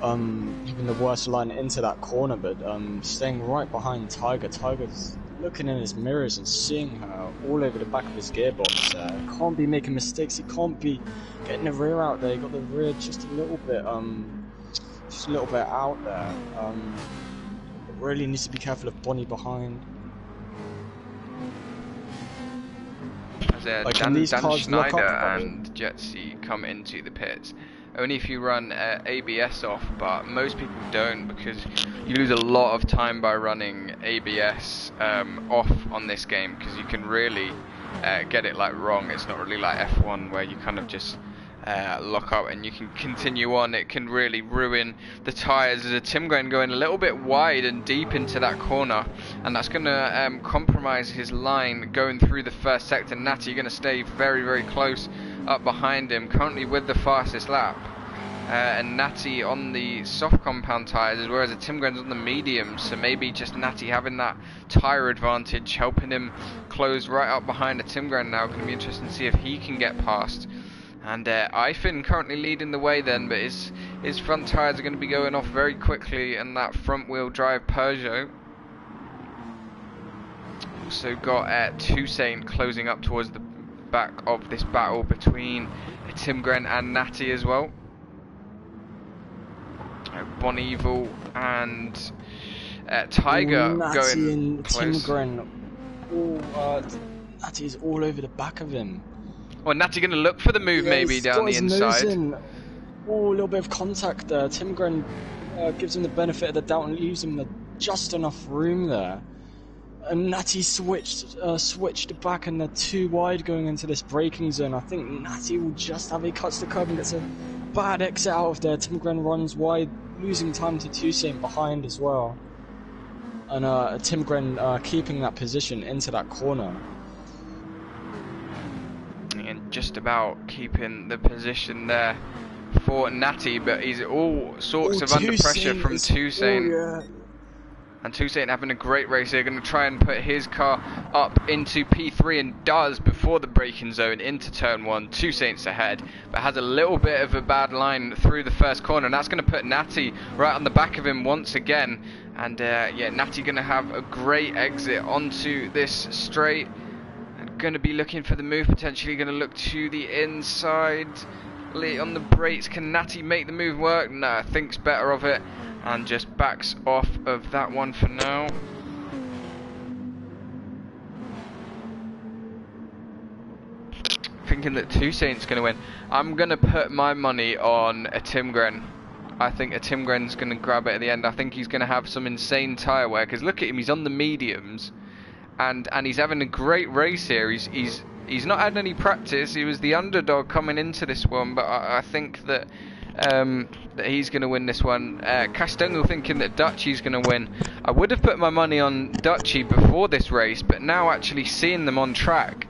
um, having the worst line into that corner, but um, staying right behind Tiger. Tiger's looking in his mirrors and seeing her all over the back of his gearbox. Uh, can't be making mistakes. He can't be getting the rear out there. He got the rear just a little bit, um, just a little bit out there. Um, really needs to be careful of Bonnie behind. As uh, Like, Dan, can these Dan Schneider up, and Jetsy come into the pits. Only if you run uh, ABS off, but most people don't because you lose a lot of time by running ABS um, off on this game because you can really uh, get it like wrong. It's not really like F1 where you kind of just uh, lock up and you can continue on. It can really ruin the tyres. There's a Timgren going going a little bit wide and deep into that corner, and that's going to um, compromise his line going through the first sector. Natty, you're going to stay very, very close up behind him, currently with the fastest lap. Uh, and Natty on the soft compound tyres, whereas the Timgren's on the medium. So maybe just Natty having that tyre advantage, helping him close right up behind the Tim Timgren now. Going to be interesting to see if he can get past. And uh, Ifin currently leading the way then, but his his front tyres are going to be going off very quickly, and that front wheel drive Peugeot. Also got uh, Toussaint closing up towards the back of this battle between Timgren and Natty as well. Uh, Bon Evil and uh, Tiger Natty going and close. Timgren. Oh, uh, Natty's all over the back of him. Well, Natty going to look for the move Yeah, maybe down the inside. in. Oh, a little bit of contact there. Timgren uh, gives him the benefit of the doubt and leaves him the, just enough room there. And Natty switched uh, switched back and they're too wide going into this braking zone. I think Natty will just have he cuts the curb and gets a bad exit out of there. Timgren runs wide, losing time to Toussaint behind as well. And uh, Timgren uh, keeping that position into that corner. and just about keeping the position there for Natty, but he's all sorts Oh, of under pressure from Toussaint. Oh, yeah. And Toussaint having a great race here, going to try and put his car up into P3 and does before the braking zone into turn one. Toussaint's ahead, but has a little bit of a bad line through the first corner, and that's going to put Natty right on the back of him once again. And uh, yeah, Natty going to have a great exit onto this straight. And going to be looking for the move potentially. Going to look to the inside. On the brakes. Can Natty make the move work? No, thinks better of it and just backs off of that one for now. Thinking that Toussaint's going to win. I'm going to put my money on a Tim Gren. I think a Tim Gren's going to grab it at the end. I think he's going to have some insane tyre wear because look at him, he's on the mediums and and he's having a great race here. He's he's he's not had any practice. He was the underdog coming into this one, but I, I think that um, that he's going to win this one. Uh, thinking that Dutchy's going to win. I would have put my money on Dutchy before this race, but now actually seeing them on track,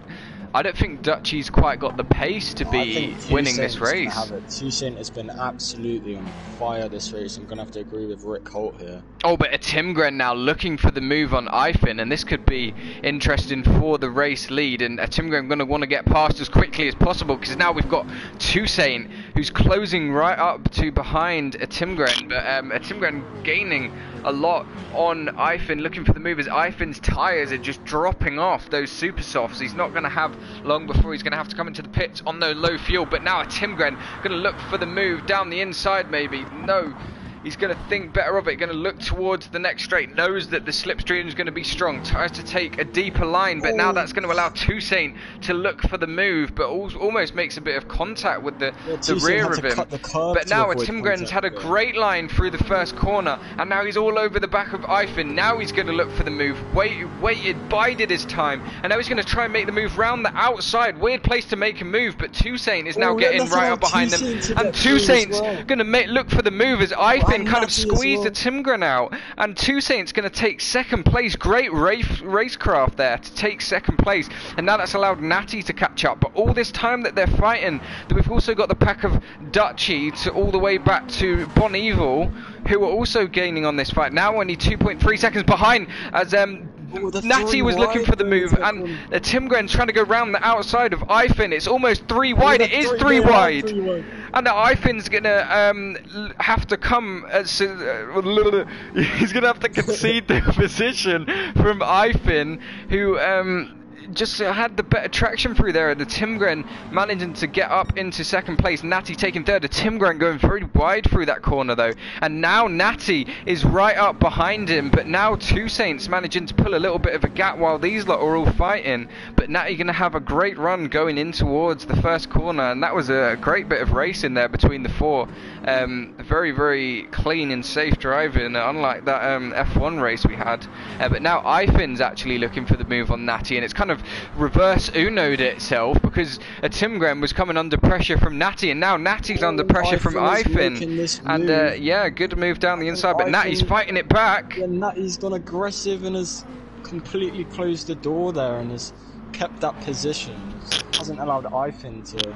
I don't think Dutchy's quite got the pace to be winning this race. Have it. Toussaint has been absolutely on fire this race. I'm gonna have to agree with Rick Holt here. Oh, but a Tim Timgren now looking for the move on Ifin, and this could be interesting for the race lead. And a Tim Timgren going to want to get past as quickly as possible because now we've got Toussaint who's closing right up to behind a Tim Timgren, but um, a Timgren gaining a lot on Ifin, looking for the move as Ifin's tyres are just dropping off those super softs. He's not going to have long before he's going to have to come into the pits on the low fuel. But now a Timgren going to look for the move down the inside, maybe. No. He's going to think better of it, going to look towards the next straight, knows that the slipstream is going to be strong, tries to take a deeper line, but now that's going to allow Toussaint to look for the move, but almost makes a bit of contact with the, Yeah, the rear of him. cut the curve But now avoid Timgren's had a great line through the first corner, and now he's all over the back of Ifin. Now he's going to look for the move. Wait, waited, bided his time, and now he's going to try and make the move round the outside. Weird place to make a move, but Toussaint is now Oh, getting right up behind them, and Toussaint's well. going to make look for the move as Ifin and kind of squeezed well. the Timgren out, and Toussaint's going to take second place. Great race racecraft there to take second place, and now that's allowed Natty to catch up. But all this time that they're fighting, that we've also got the pack of Dutchy to all the way back to Bon Evil, who are also gaining on this fight. Now only 2.3 seconds behind as um. Oh, Natty was looking for the move, and uh, Timgren's trying to go round the outside of Ifin. It's almost three wide. It is three- three wide. three wide. And now Ifin's gonna um, have to come. As, uh, he's gonna have to concede the position from Ifin, who um, just had the better traction through there. The Timgren managing to get up into second place. Natty taking third. The Timgren going very wide through that corner though. And now Natty is right up behind him. But now Toussaint managing to pull a little bit of a gap while these lot are all fighting. But Natty gonna have a great run going in towards the first corner. And that was a great bit of racing there between the four. Um, very very clean and safe driving, unlike that um, F1 race we had. Uh, but now Ifin's actually looking for the move on Natty, and it's kind of reverse Uno'd itself because uh, Timgren was coming under pressure from Natty, and now Natty's Oh, under pressure from Ifin is Ifin. And uh, yeah, good move down the inside, but think Natty's fighting it back. Yeah, Natty's gone aggressive and has completely closed the door there and has kept that position. Hasn't allowed Ifin to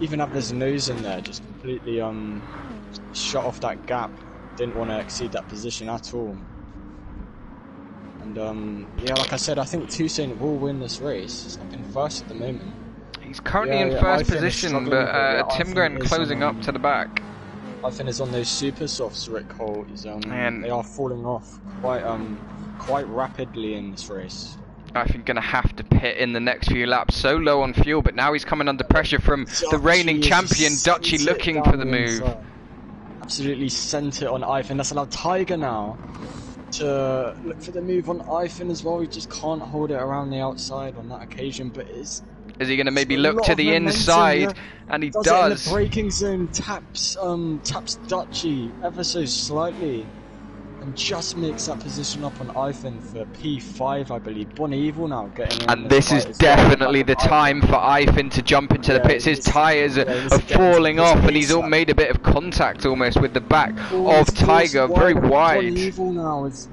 even have his nose in there, just completely um shut off that gap. Didn't want to exceed that position at all. And um yeah, like I said, I think Toussaint will win this race. He's in first at the moment. He's currently Yeah, in yeah, first Ifin position, but uh, Timgren closing um, up to the back. Ifin is on those super softs, Rick Holt. He's, um, Man. they are falling off quite um quite rapidly in this race. I think going to have to pit in the next few laps. So low on fuel, but now he's coming under pressure from the reigning champion, Dutchy, looking for the move. inside. Absolutely sent it on Ifin. That's allowed Tiger now to look for the move on Ifin as well. He just can't hold it around the outside on that occasion, but it's Is he going to maybe look to the inside? And he does, does. in the braking zone, taps um taps Dutchy ever so slightly, and just makes that position up on Ifin for P5, I believe. Bon Evil now getting in And this is fight as well, definitely the time for Ifin to jump into the pits. His tyres yeah, are, are falling off, and he's all made a bit of contact almost with the back Oh, of Tiger, very Bon wide. Evil now is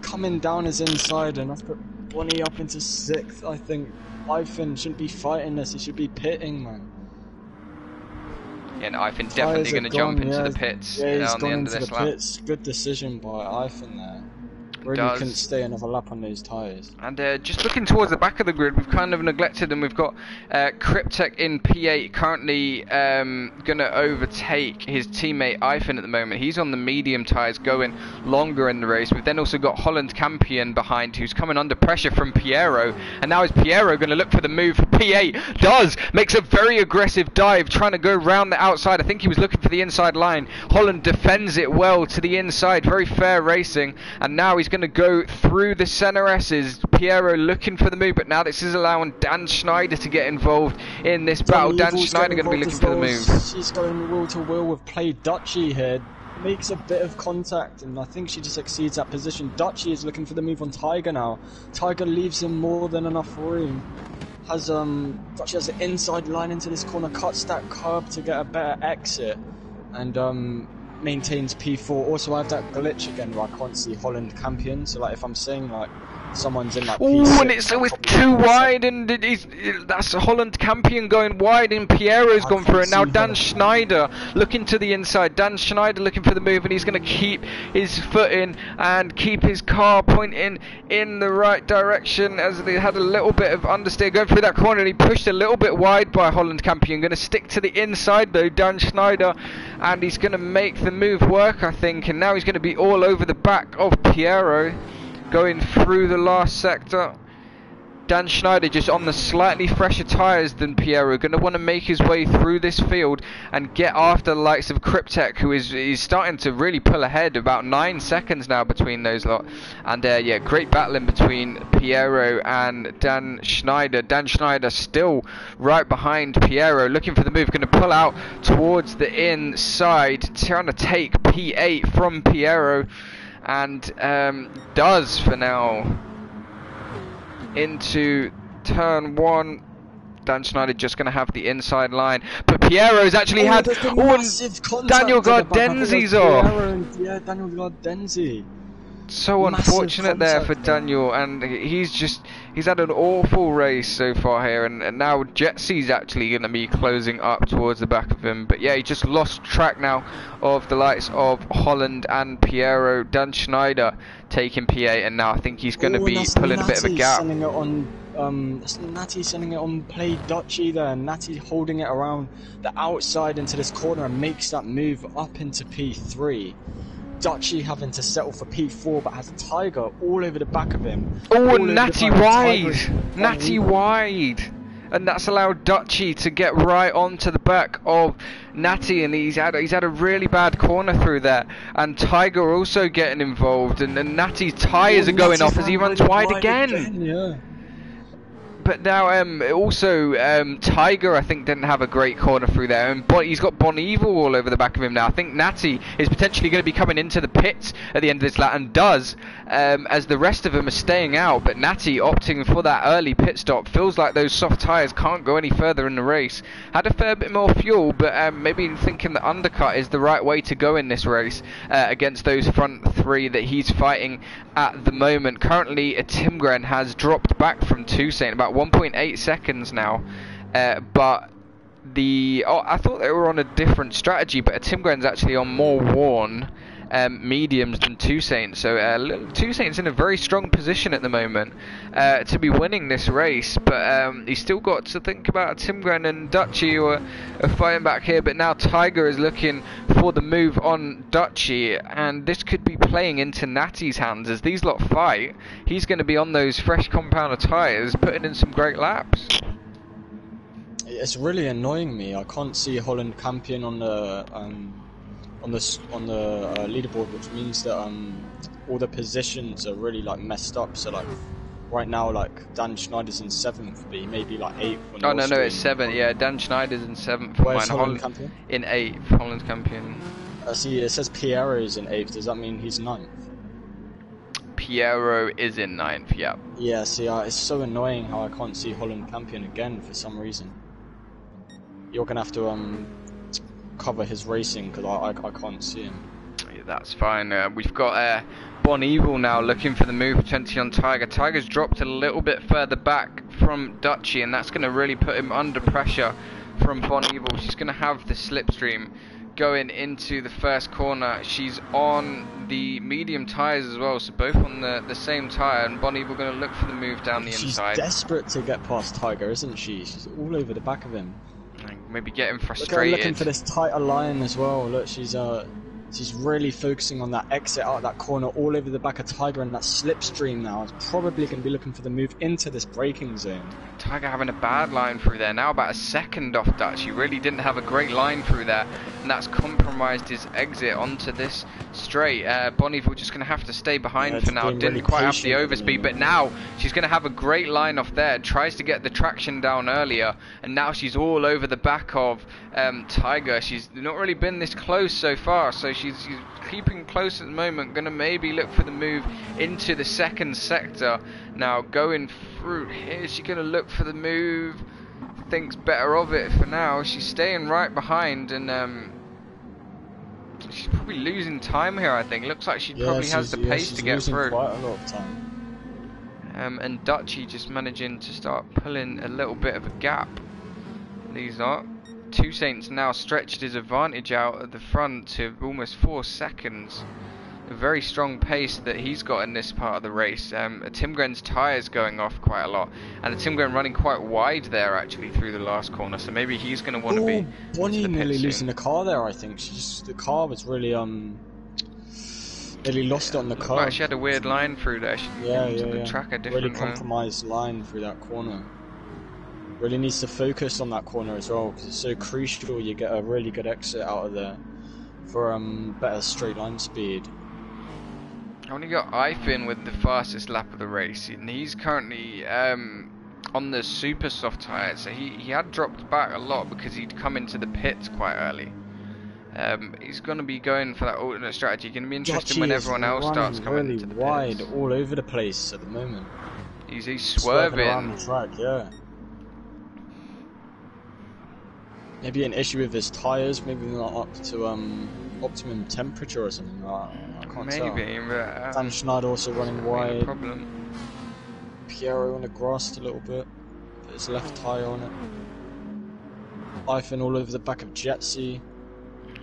coming down his inside, and I've put Bonnie up into sixth. I think Ifin shouldn't be fighting this. He should be pitting, man. And Ifin Tyres definitely going to jump into yeah. the pits Yeah, uh, he's on the end of this the lap. pits. Good decision by Ifin there. Really does. couldn't stay another lap on those tyres. And uh, just looking towards the back of the grid, we've kind of neglected them. We've got uh, Cryptek in P8 currently um, going to overtake his teammate Ifin at the moment. He's on the medium tyres going longer in the race. We've then also got Holland Campion behind who's coming under pressure from Piero. And now is Piero going to look for the move for P8? Does! Makes a very aggressive dive trying to go round the outside. I think he was looking for the inside line. Holland defends it well to the inside. Very fair racing. And now he's going to go through the center S's. Piero looking for the move, but now this is allowing Dan Schneider to get involved in this battle. Dan Evil's Schneider going to be looking for the move. She's going wheel to wheel with Play Dutchy here. Makes a bit of contact, and I think she just exceeds that position. Dutchy is looking for the move on Tiger now. Tiger leaves him more than enough room. Has um Dutchy has an inside line into this corner, cuts that curb to get a better exit, and um maintains P4. Also, I have that glitch again where I can't see Holland Campion. So like if I'm seeing like someone's in like Ooh, P6, and it's, probably too wide, and it- that's Holland Campion going wide, and Piero's gone for it. Now Dan Schneider looking to the inside. Dan Schneider looking for the move, and he's going to keep his foot in and keep his car pointing in the right direction as they had a little bit of understeer going through that corner, and he pushed a little bit wide by Holland Campion. Going to stick to the inside though, Dan Schneider, and he's going to make the move work, I think. And now he's going to be all over the back of Piero going through the last sector. Dan Schneider just on the slightly fresher tyres than Piero, going to want to make his way through this field and get after the likes of Cryptek, who is, is starting to really pull ahead, about nine seconds now between those lot. And uh, yeah, great battling between Piero and Dan Schneider. Dan Schneider still right behind Piero, looking for the move, going to pull out towards the inside, trying to take P8 from Piero, and um, does for now into turn one. Dan Schneider just going to have the inside line, but Piero's actually Oh, had oh, Daniel at the back. I think it was Gardenzi's off. Yeah, Daniel Gardenzi. so massive unfortunate there for. Daniel, and he's just he's had an awful race so far here, and, and now Jetsy's actually going to be closing up towards the back of him. But yeah, he just lost track now of the likes of Holland and Piero. Dan Schneider taking P8, and now I think he's going to Oh, be pulling a bit of a Natty gap. Sending it on, um, that's Natty sending it on play Dutchy there. Natty holding it around the outside into this corner and makes that move up into P3. Dutchy having to settle for P4, but has Tiger all over the back of him. Oh, and Natty back of Tiger wide, Natty unbelievable. wide, and that's allowed Dutchy to get right onto the back of Natty, and he's had he's had a really bad corner through there, and Tiger also getting involved, and, and Natty's tyres Oh, are going Natty off as he runs wide again. Yeah. But now, um, also um, Tiger, I think, didn't have a great corner through there, and but he's got Bon Evil all over the back of him now. I think Natty is potentially going to be coming into the pits at the end of this lap, and does, um, as the rest of them are staying out. But Natty opting for that early pit stop feels like those soft tyres can't go any further in the race. Had a fair bit more fuel, but um, maybe thinking the undercut is the right way to go in this race uh, against those front three that he's fighting at the moment. Currently, uh, Timgren has dropped back from Toussaint about 1.8 seconds now, uh, but the oh, I thought they were on a different strategy, but a Timgren's actually on more worn um, mediums than Toussaint. So uh, little- Toussaint's in a very strong position at the moment uh, to be winning this race, but um, he's still got to think about Tim Timgren and Dutchy who are, are fighting back here. But now Tiger is looking for the move on Dutchy, and this could be playing into Natty's hands as these lot fight. He's going to be on those fresh compounder tyres, putting in some great laps. It's really annoying me. I can't see Holland Campion on the um, on the on the uh, leaderboard, which means that um, all the positions are really like messed up. So like right now, like Dan Schneider's in seventh, but he may be like eighth. Oh no no it's screen. seven yeah Dan Schneider's in seventh Where's Holland Holland Campion? in eighth Holland's Campion Uh, see, it says Piero is in eighth. Does that mean he's ninth? Piero is in ninth yeah Yeah. See, uh, it's so annoying how I can't see Holland Campion again for some reason. You're gonna have to um cover his racing because I, I I can't see him. Yeah, that's fine uh, we've got uh, Bon Evil now looking for the move potentially on Tiger Tiger's dropped a little bit further back from Dutchy and that's going to really put him under pressure from Bon Evil she's going to have the slipstream going into the first corner she's on the medium tyres as well so both on the, the same tyre and Bon Evil going to look for the move down the She's inside She's desperate to get past Tiger, isn't she? She's all over the back of him. Maybe getting Look at her frustrated looking for this tighter line as well. Look, she's uh, she's really focusing on that exit out of that corner, all over the back of Tiger, and that slipstream now is probably going to be looking for the move into this braking zone. Tiger having a bad line through there. Now about a second off Dutch. He really didn't have a great line through there. And that's compromised his exit onto this straight. Uh, Bon Evil just going to have to stay behind Yeah, for now. Didn't really quite have the patient at the overspeed. But now she's going to have a great line off there. Tries to get the traction down earlier. And now she's all over the back of um, Tiger. She's not really been this close so far. So she's, she's keeping close at the moment. Going to maybe look for the move into the second sector. Now going through here. She's going to look for the move thinks better of it for now. She's staying right behind and um, she's probably losing time here. I think looks like she probably has the yeah, pace to get losing through. Quite a lot of time. Um, and Dutchy just managing to start pulling a little bit of a gap. These are Toussaint now stretched his advantage out at the front to almost four seconds. A very strong pace that he's got in this part of the race. Um, Timgren's tyres going off quite a lot, and Timgren running quite wide there actually through the last corner. So maybe he's going to want to be. Bonnie nearly pit losing the car there. I think she just the car was really um Nearly lost it on the car. Well, she had a weird line through there. She yeah, yeah, yeah, the yeah. track a different Really way. compromised line through that corner. Really needs to focus on that corner as well because it's so crucial. You get a really good exit out of there for um better straight line speed. I only got Ifin with the fastest lap of the race, and he's currently um, on the super soft tyre, so he, he had dropped back a lot because he'd come into the pits quite early. Um, he's going to be going for that alternate strategy. Going to be interesting when everyone else starts coming really into the wide, pits. all over the place at the moment. He's, he's Swerving around the track, yeah. Maybe an issue with his tires, maybe not up to um optimum temperature or something. I, I can't tell. Maybe, but uh, Dan Schneider also running wide. problem. Piero on the grass a little bit. Put his left tyre on it. Ivan all over the back of Jetsy.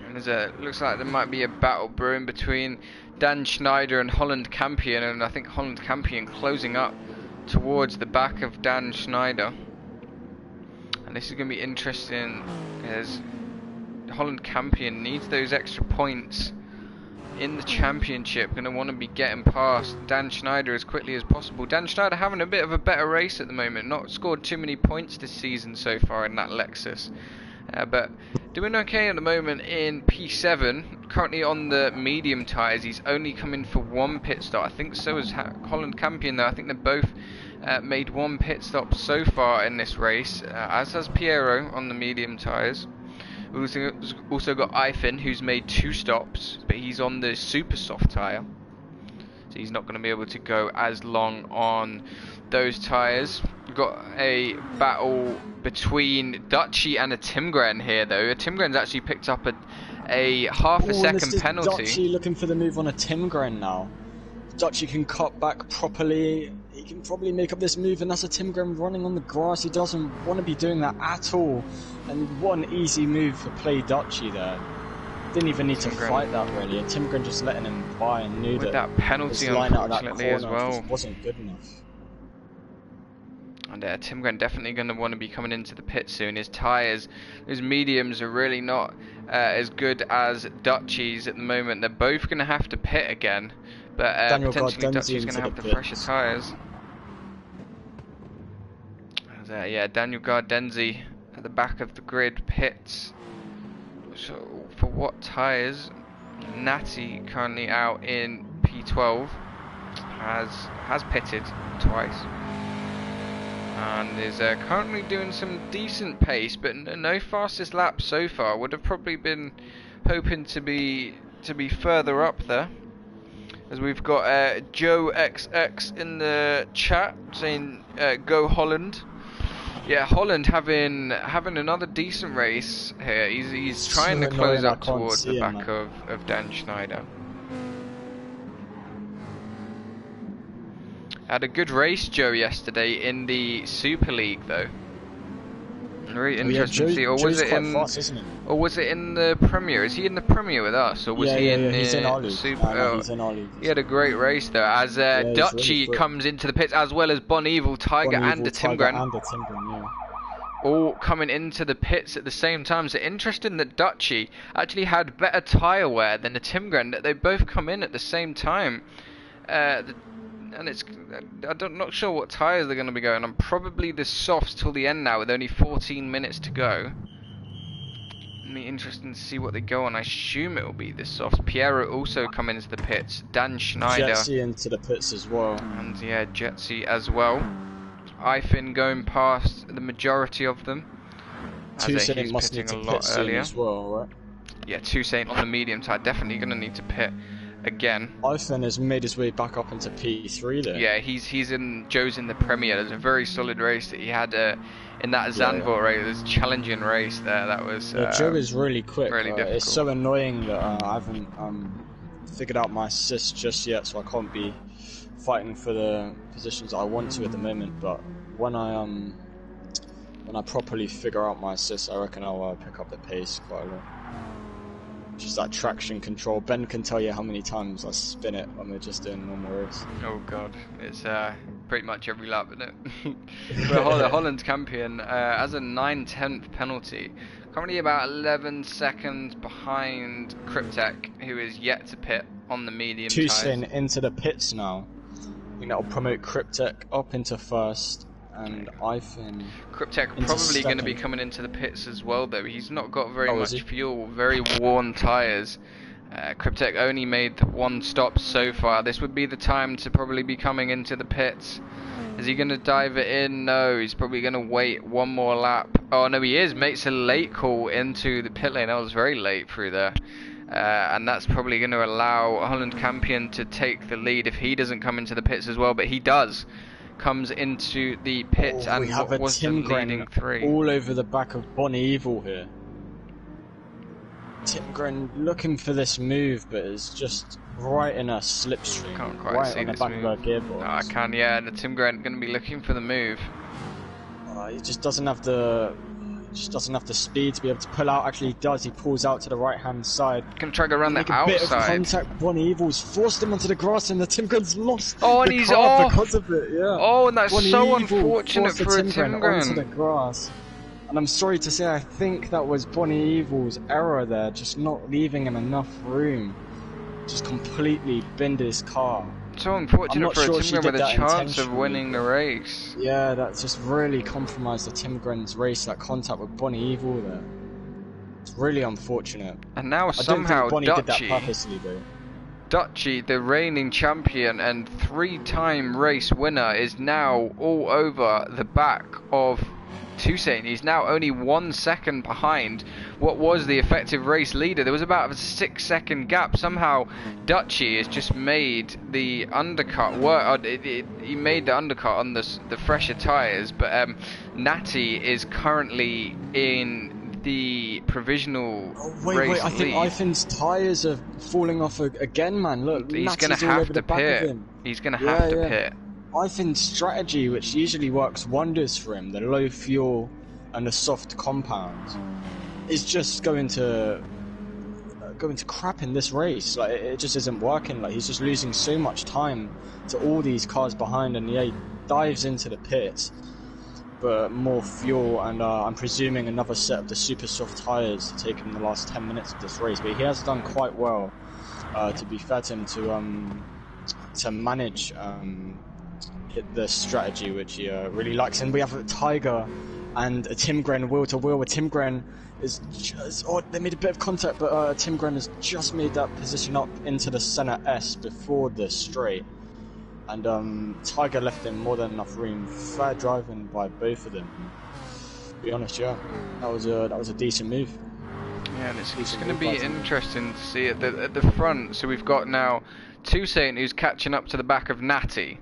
And a looks like there might be a battle brewing between Dan Schneider and Holland Campion, and I think Holland Campion closing up towards the back of Dan Schneider. This is going to be interesting as Holland Campion needs those extra points in the championship. Going to want to be getting past Dan Schneider as quickly as possible. Dan Schneider having a bit of a better race at the moment. Not scored too many points this season so far in that Lexus. Uh, but doing okay at the moment in P7. Currently on the medium tyres. He's only coming for one pit stop. I think so is Holland Campion though. I think they're both uh, made one pit stop so far in this race, uh, as has Piero on the medium tyres. We've also, also got Ifin, who's made two stops, but he's on the super soft tyre. So he's not going to be able to go as long on those tyres. We've got a battle between Dutchy and a Timgren here, though. A Timgren's actually picked up a, a half a Ooh, second penalty. Dutchy looking for the move on a Timgren now. Dutchy can cut back properly. He can probably make up this move, and that's a Timgren running on the grass. He doesn't want to be doing that at all. And one easy move for play Dutchy there. Didn't even need to Timgren. fight that really. And Timgren just letting him by and knew With that, that penalty, line out of that corner as well. wasn't good enough. And uh, Timgren definitely going to want to be coming into the pit soon. His tyres, his mediums are really not uh, as good as Dutchy's at the moment. They're both going to have to pit again, but uh, Daniel potentially going to have the fresher tyres. Uh, yeah, Daniel Gardenzi at the back of the grid pits. So for what tyres? Natty currently out in P12 has has pitted twice and is uh, currently doing some decent pace, but no fastest lap so far. Would have probably been hoping to be to be further up there. As we've got uh, Joe XX in the chat saying uh, "Go Holland." Yeah, Holland having having another decent race here. He's he's So trying to close up towards the back man. of, of Dan Schneider. Had a good race, Joe, yesterday in the Super League, though. Very Oh, yeah, interesting Joe- to see. Or was Joe's it in? fast? Or was it in the Premier? Is he in the Premier with us, or was yeah, he yeah, in yeah. the in our league. Super? No, no, oh, he's in our league. he had a great race though, as uh, Dutchy really comes into the pits, as well as Bon Evil, Tiger, Bon and the Timgren, And the Timgren, yeah. all coming into the pits at the same time. So interesting that Dutchy actually had better tyre wear than the Timgren. That they both come in at the same time. Uh, the, and it's I'm not sure what tyres they're going to be going on. Probably the softs till the end now, with only 14 minutes to go. It'll be interesting to see what they go on. I assume it will be the softs. Piero also come into the pits. Dan Schneider. Jetsy into the pits as well. And yeah, Jetsy as well. Ifin going past the majority of them. Two he's must need to pit soon as well, right? Yeah, Toussaint on the medium side, definitely going to need to pit again. Ifin has made his way back up into P3 there. Yeah, he's he's in Joe's in the Premier. There's a very solid race that he had uh, in that Yeah, Zandvoort race. There's a challenging race there. That was Yeah, uh, Joe is really quick. really uh, difficult. it's so annoying that uh, I haven't um, figured out my assist just yet, so I can't be fighting for the positions I want to at the moment. But when I um when I properly figure out my assist, I reckon I'll uh, pick up the pace quite a lot. Just that traction control. Ben can tell you how many times I spin it when we're just doing normal race. Oh god, it's uh, pretty much every lap, isn't it? but Holl- Holland's Campion uh, has a 9 10th penalty. Currently about 11 seconds behind Cryptek, who is yet to pit. on the medium tires. into the pits now. I think that'll promote Cryptek up into first, and Ifin. Cryptek into probably going to be coming into the pits as well, though. He's not got very Oh, much fuel, very worn tyres. Uh, Cryptek only made one stop so far. This would be the time to probably be coming into the pits. Is he going to dive it in? No, he's probably going to wait one more lap. Oh, no, he is. Makes a late call into the pit lane. That was very late through there. Uh, and that's probably going to allow Holland Campion to take the lead if he doesn't come into the pits as well. But he does. Comes into the pit Oh, and we have what a was the leading three. all over the back of Bonnie Evil here. Timgren looking for this move, but is just right in a slipstream, Can't quite right see on the this back move. of her gearbox. No, I can, yeah. And Timgren going to be looking for the move. Uh, he just doesn't have the just doesn't have the speed to be able to pull out. Actually, he does. He pulls out to the right hand side. To try to run the a bit of contact. Bonnie Evil's forced him onto the grass, and the Timgren's lost. Oh, and the he's car off. because of it. Yeah. Oh, and that's Bonnie so Evil unfortunate the for a Timgren onto the grass. And I'm sorry to say, I think that was Bonnie Evil's error there, just not leaving him enough room. Just completely binned his car. So unfortunate for a sure she Timgren with a chance of winning the race. Yeah, that just really compromised the Timgren's race, that contact with Bonnie Evil there. It's really unfortunate. And now I somehow Bonnie did that Dutchy, purposely though. Dutchy, the reigning champion and three-time race winner, is now all over the back of Toussaint. He's now only one second behind what was the effective race leader. There was about a six-second gap. Somehow, Dutchy has just made the undercut work. uh, It, it, he made the undercut on the the fresher tires, but um, Natty is currently in the provisional Oh, wait, race wait, I think. Ifin's tyres are falling off again, man. Look, He's Natty's gonna have to pit. He's gonna Yeah, have to yeah. pit. Ifin's strategy, which usually works wonders for him, the low fuel and the soft compound, is just going to going to crap in this race. Like it, just isn't working. Like he's just losing so much time to all these cars behind, and yeah, he dives into the pits. But more fuel, and uh, I'm presuming another set of the super soft tires to take him the last 10 minutes of this race. But he has done quite well, uh, to be to him, to um, to manage um, the strategy which he uh, really likes. And we have a Tiger and a Timgren wheel to wheel. Where Timgren is just oh they made a bit of contact, but uh, Timgren has just made that position up into the center S before the straight. And um, Tiger left him more than enough room. Fair driving by both of them. To be honest, yeah, that was a that was a decent move. Yeah, and it's, it's going to be interesting to see at the, at the front. So we've got now Toussaint who's catching up to the back of Natty.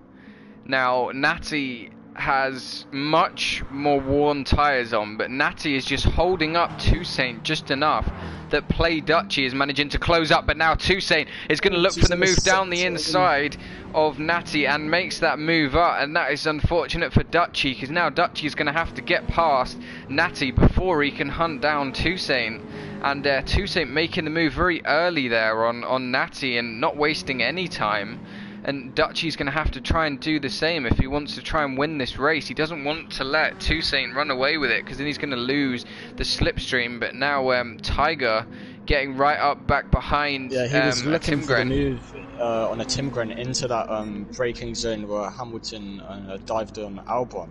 Now, Natty has much more worn tyres on, but Natty is just holding up Toussaint just enough that Play Dutchy is managing to close up, but now Toussaint is going to look for the move down the inside of Natty and makes that move up, and that is unfortunate for Dutchy because now Dutchy is going to have to get past Natty before he can hunt down Toussaint. And uh, Toussaint making the move very early there on, on Natty and not wasting any time. And Dutchy's going to have to try and do the same if he wants to try and win this race. He doesn't want to let Toussaint run away with it because then he's going to lose the slipstream. But now um, Tiger getting right up back behind Yeah, he was um, looking for the move uh, on a Timgren into that um, braking zone where Hamilton uh, dived on Albon.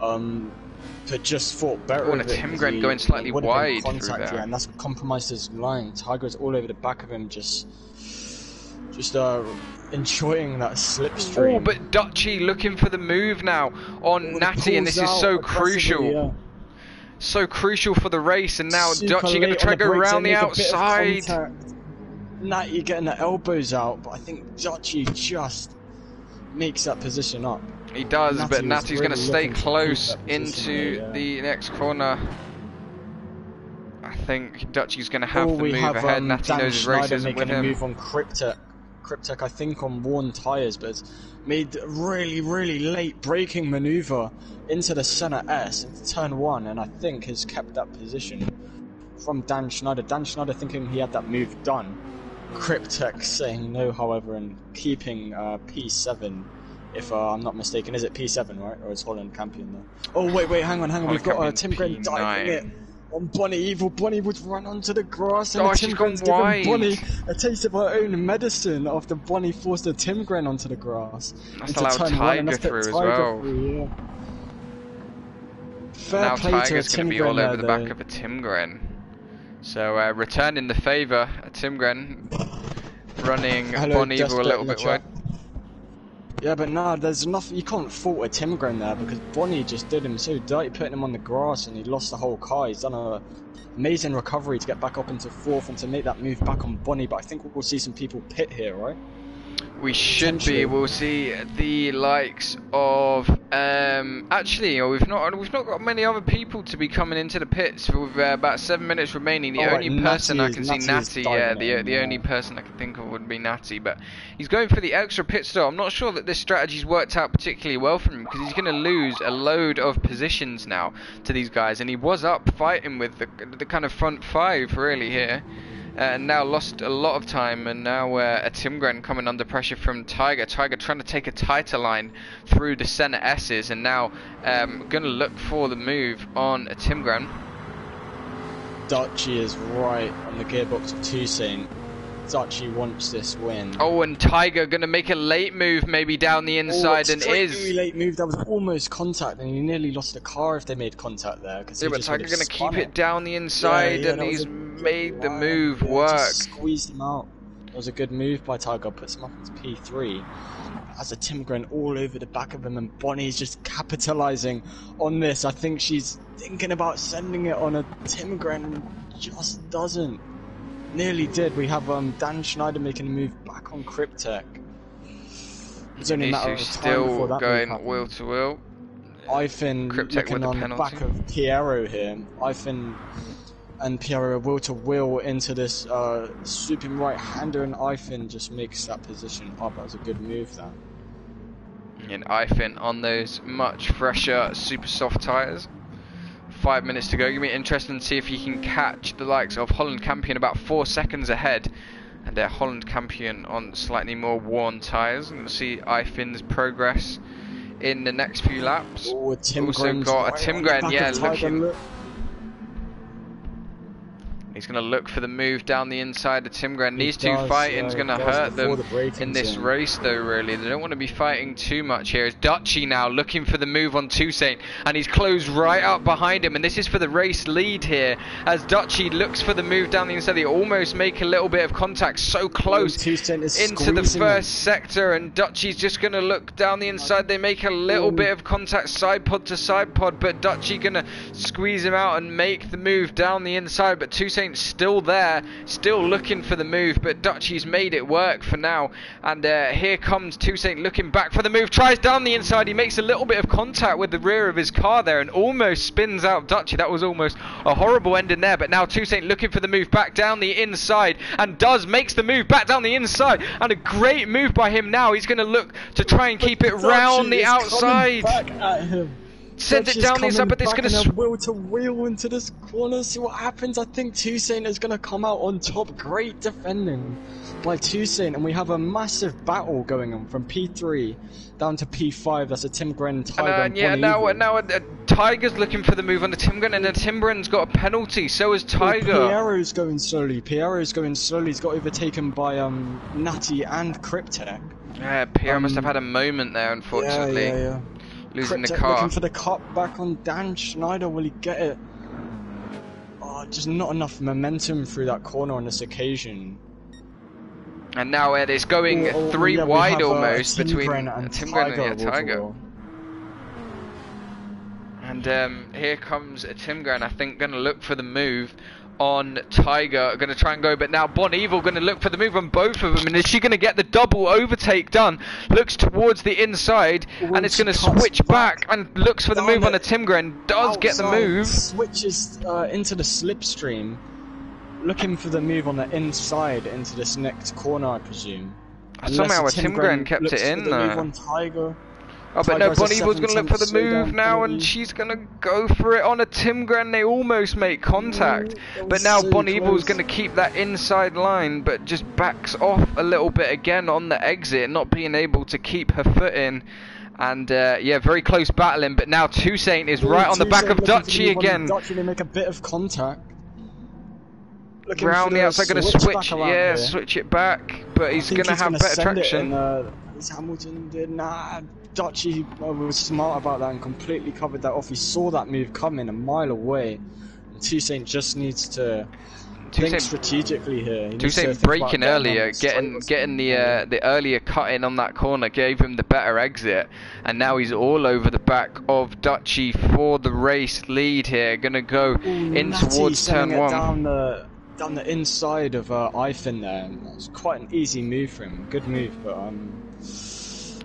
Um, but just thought better and a Timgren going slightly it would have been wide contact, there. yeah, and that's compromised his line. Tiger's all over the back of him, just, just uh, enjoying that slipstream. Oh, but Dutchy looking for the move now on he Natty, and this is so crucial. yeah. So crucial for the race, and now Super Dutchy going to try to go around the make a bit of outside. Natty getting the elbows out, but I think Dutchy just makes that position up. He does, Natty but Natty's going to stay to close into there, yeah. the next corner. I think Dutchy's going to have oh, the move have ahead. um, Natty Dan knows his race isn't with him. move on Cryptek. Cryptek, I think, on worn tyres, but made a really, really late braking manoeuvre into the centre S, into turn one, and I think has kept that position from Dan Schneider. Dan Schneider thinking he had that move done. Cryptek saying no, however, and keeping uh, P7. If uh, I'm not mistaken, is it P7, right? Or is Holland Campion there? Oh, wait, wait, hang on, hang on. Holland We've got uh, Tim Gren diving P9. it on Bonnie Evil. Bonnie would run onto the grass and Oh, the Timgren's given Bonnie a taste of her own medicine after Bonnie forced a Timgren onto the grass. That's allowed one, Tiger that's through as well. through, yeah. Fair now play Tiger's going to be all Timgren over there, the back though. of a Timgren. So uh, returning the favour, a Timgren running Hello, Bon Evil a little bit wide. Yeah, but nah, there's enough. You can't fault a Tim Timgren there because Bonnie just did him so dirty, putting him on the grass, and he lost the whole car. He's done a amazing recovery to get back up into fourth and to make that move back on Bonnie. But I think we'll see some people pit here, right? We should be. We'll see the likes of. Um, actually, we've not we've not got many other people to be coming into the pits with uh, about seven minutes remaining. The Oh, right, only person Natty I is- can see, Natty yeah, the the yeah. only person I can think of would be Natty. But he's going for the extra pit stop. I'm not sure that this strategy's worked out particularly well for him because he's going to lose a load of positions now to these guys, and he was up fighting with the the kind of front five really here. Uh, and now lost a lot of time, and now uh, a Timgren coming under pressure from Tiger. Tiger trying to take a tighter line through the centre S's, and now um, going to look for the move on a Timgren. Dutchy is right on the gearbox of Toussaint. Dutchy wants this win. Oh, and Tiger going to make a late move, maybe down the oh, inside, oh, and is. late move. That was almost contact, and he nearly lost the car if they made contact there. Cause Yeah, but Tiger going to keep spun it down the inside, yeah, and he's made the move Yeah, work. Squeezed him out. That was a good move by Tiger. Puts him up into P3. Has a Tim Timgren all over the back of him, and Bonnie's just capitalizing on this. I think she's thinking about sending it on a Timgren and just doesn't. Nearly did. We have um, Dan Schneider making a move back on Cryptek. It's only a matter of time still that going wheel to wheel. Ifin Cryptek looking the on the penalty. back of Piero here. Ifin and Piero will to will into this uh, swooping right hander, and Ifin just makes that position up. That was a good move there. And Ifin on those much fresher, super soft tyres. Five minutes to go. Gonna be interesting to see if he can catch the likes of Holland Campion about four seconds ahead. And uh, Holland Campion on slightly more worn tyres. And we'll see Ifin's progress in the next few laps. Oh, a Tim Also Gren's got a Tim Gren, yeah, looking- Look- He's going to look for the move down the inside of Timgren. He These two fighting's yeah, going to hurt them the in this in. race, though. Really, they don't want to be fighting too much here. It's Dutchy now looking for the move on Toussaint, and he's closed right up behind him. And this is for the race lead here, as Dutchy looks for the move down the inside. They almost make a little bit of contact, so close Toussaint is into the first him. sector, and Dutchy's just going to look down the inside. They make a little Ooh. bit of contact side pod to side pod, but Dutchy going to squeeze him out and make the move down the inside. But Still there, still looking for the move, but Dutchy's made it work for now. And uh, here comes Toussaint looking back for the move, tries down the inside. He makes a little bit of contact with the rear of his car there and almost spins out Dutchy. That was almost a horrible ending there, but now Toussaint looking for the move back down the inside and does makes the move back down the inside and a great move by him now. He's going to look to try and keep it round the outside. Back at him. Send it down the inside, coming but it's going to and a wheel to wheel into this corner. See what happens. I think Toussaint is going to come out on top. Great defending by Toussaint, and we have a massive battle going on from P3 down to P5. That's a Tim Gren Tiger. And, uh, and yeah, now Evil. now uh, Tiger's looking for the move on the Timgren, and the Timgren's got a penalty. So is Oh, Tiger. Piero's going slowly. Piero's going slowly. He's got overtaken by um Natty and Cryptek. Yeah, Pierre must have Um, had a moment there, unfortunately, Yeah, yeah, yeah. Losing the car. looking for the cut back on Dan Schneider. Will he get it? Oh, just not enough momentum through that corner on this occasion. And now it is going Oh, oh, three yeah, wide almost Tim between and Timgren and yeah, Tiger. wall to Tiger. wall. And um, here comes a Timgren, I think, going to look for the move on Tiger. Going to try and go, but now Bon Evil going to look for the move on both of them. And is she going to get the double overtake done? Looks towards the inside, and it's going to switch back. and looks for the Down move on a it. Timgren. Does get the move. Switches uh, into the slipstream, looking for the move on the inside into this next corner, I presume. Unless Somehow a Tim Timgren Gren kept looks it for in the move on Tiger. Oh, but no, Tiger's a Bon Evil's going to look for the move um, now, and mm-hmm. she's going to go for it on a Timgren. They almost make contact. Mm, Ooh, But now so Bon Evil's going to keep that inside line, but just backs off a little bit again on the exit, not being able to keep her foot in. And uh, yeah, very close battling, but now Toussaint is right on the back of Dutchy again. Dutchy they make a bit of contact. Looking Round the outside, going to switch, yeah, here. switch it back, but he's going to have better traction. Uh, Uh, Hamilton did nah. Dutchy was smart about that and completely covered that off. He saw that move coming a mile away. And Toussaint just needs to think strategically here. Toussaint breaking earlier, getting getting the uh, the earlier cut in on that corner gave him the better exit, and now he's all over the back of Dutchy for the race lead here. Gonna go Ooh, in Natty towards turn one. Down the down the inside of uh, Ifin there. It's quite an easy move for him. Good move, but um.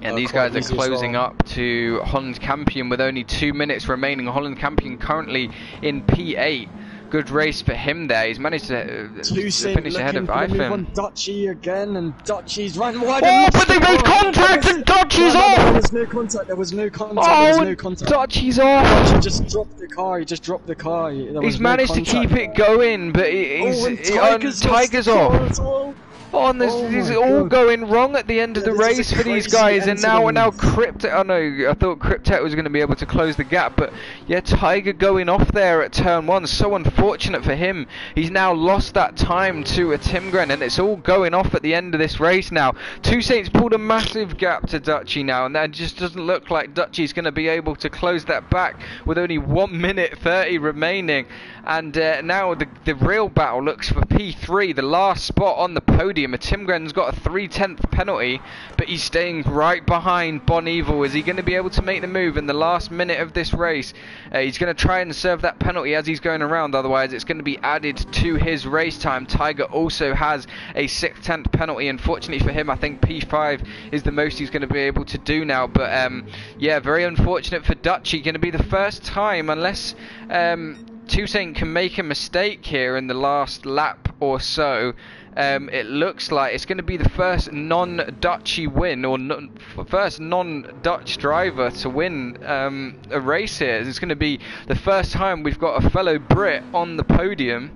And uh, these guys are closing well. up to Holland Campion with only two minutes remaining. Holland Campion currently in P8 good race for him there. He's managed to, uh, finish ahead of Ifin. Dutchy again, and Dutchy's run wide. Oh, but they made contact, and Dutchy's off. There was no contact. There was no contact. Oh, there was no contact. Dutchy's off. Dutchy just dropped the car. He just dropped the car. He's managed no to keep it going, but he's, oh, Tiger's, um, Tiger's off. Oh, and this, oh is all God. going wrong at the end yeah, of the race for these guys, and now we're now Cryptek. Oh no, I thought Cryptek was going to be able to close the gap, but yeah, Tiger going off there at turn one. So unfortunate for him. He's now lost that time to a Timgren, and it's all going off at the end of this race now. Toussaint pulled a massive gap to Dutchy now, and that just doesn't look like Dutchy's going to be able to close that back with only one minute thirty remaining. And uh, now the the real battle looks for P3, the last spot on the podium podium. Timgren's got a 3 10th penalty, but he's staying right behind Bon Evil. Is he going to be able to make the move in the last minute of this race? Uh, he's going to try and serve that penalty as he's going around, otherwise, it's going to be added to his race time. Tiger also has a 6th 10th penalty. Unfortunately for him, I think P5 is the most he's going to be able to do now. But um, yeah, very unfortunate for Dutchy. Going to be the first time, unless. Um, Toussaint can make a mistake here in the last lap or so um, it looks like it's going to be the first non-Dutchy win, or non, first non-Dutch driver to win um, a race here. It's going to be the first time we've got a fellow Brit on the podium.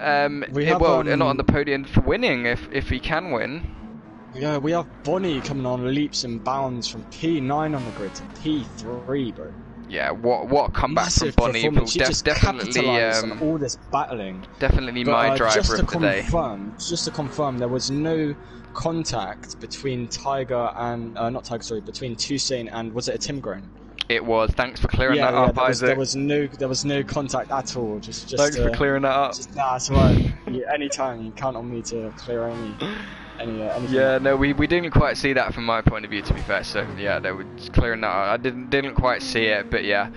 Um, we have, well, um, not on the podium for winning, if if he can win. Yeah, we have Bonnie coming on leaps and bounds from P9 on the grid to P3, bro yeah, what what comeback Massive from Bonnie will def- definitely um, on all this battling. Definitely but, my uh, driver just to of the confirm, day. Just to confirm, there was no contact between Tiger and uh, not Tiger, sorry, between Toussaint and was it a Tim Timgren? It was. Thanks for clearing yeah, that yeah, up, there was, there was, no there was no contact at all. Just just. Thanks uh, for clearing that up. Just, nah, that's right. anytime you count on me to clear any any, uh, yeah, no, we, we didn't quite see that from my point of view, to be fair. So yeah, they were clearing that. Out. I didn't didn't quite see it, but yeah,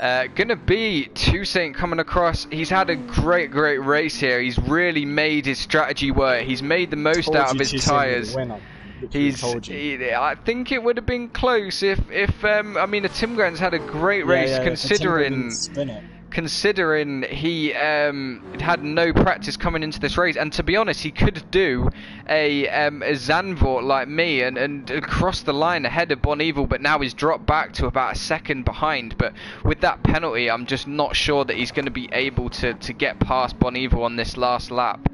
uh, gonna be Toussaint coming across. He's had a great great race here. He's really made his strategy work. He's made the most Told out of his tyres. He's. He, I think it would have been close if if um, I mean, a Timgren's had a great race yeah, yeah, considering considering he um, had no practice coming into this race. And to be honest, he could do a, um, a like me and, and cross the line ahead of Bon Evil, but now he's dropped back to about a second behind. But with that penalty, I'm just not sure that he's going to be able to, to get past Bon Evil on this last lap.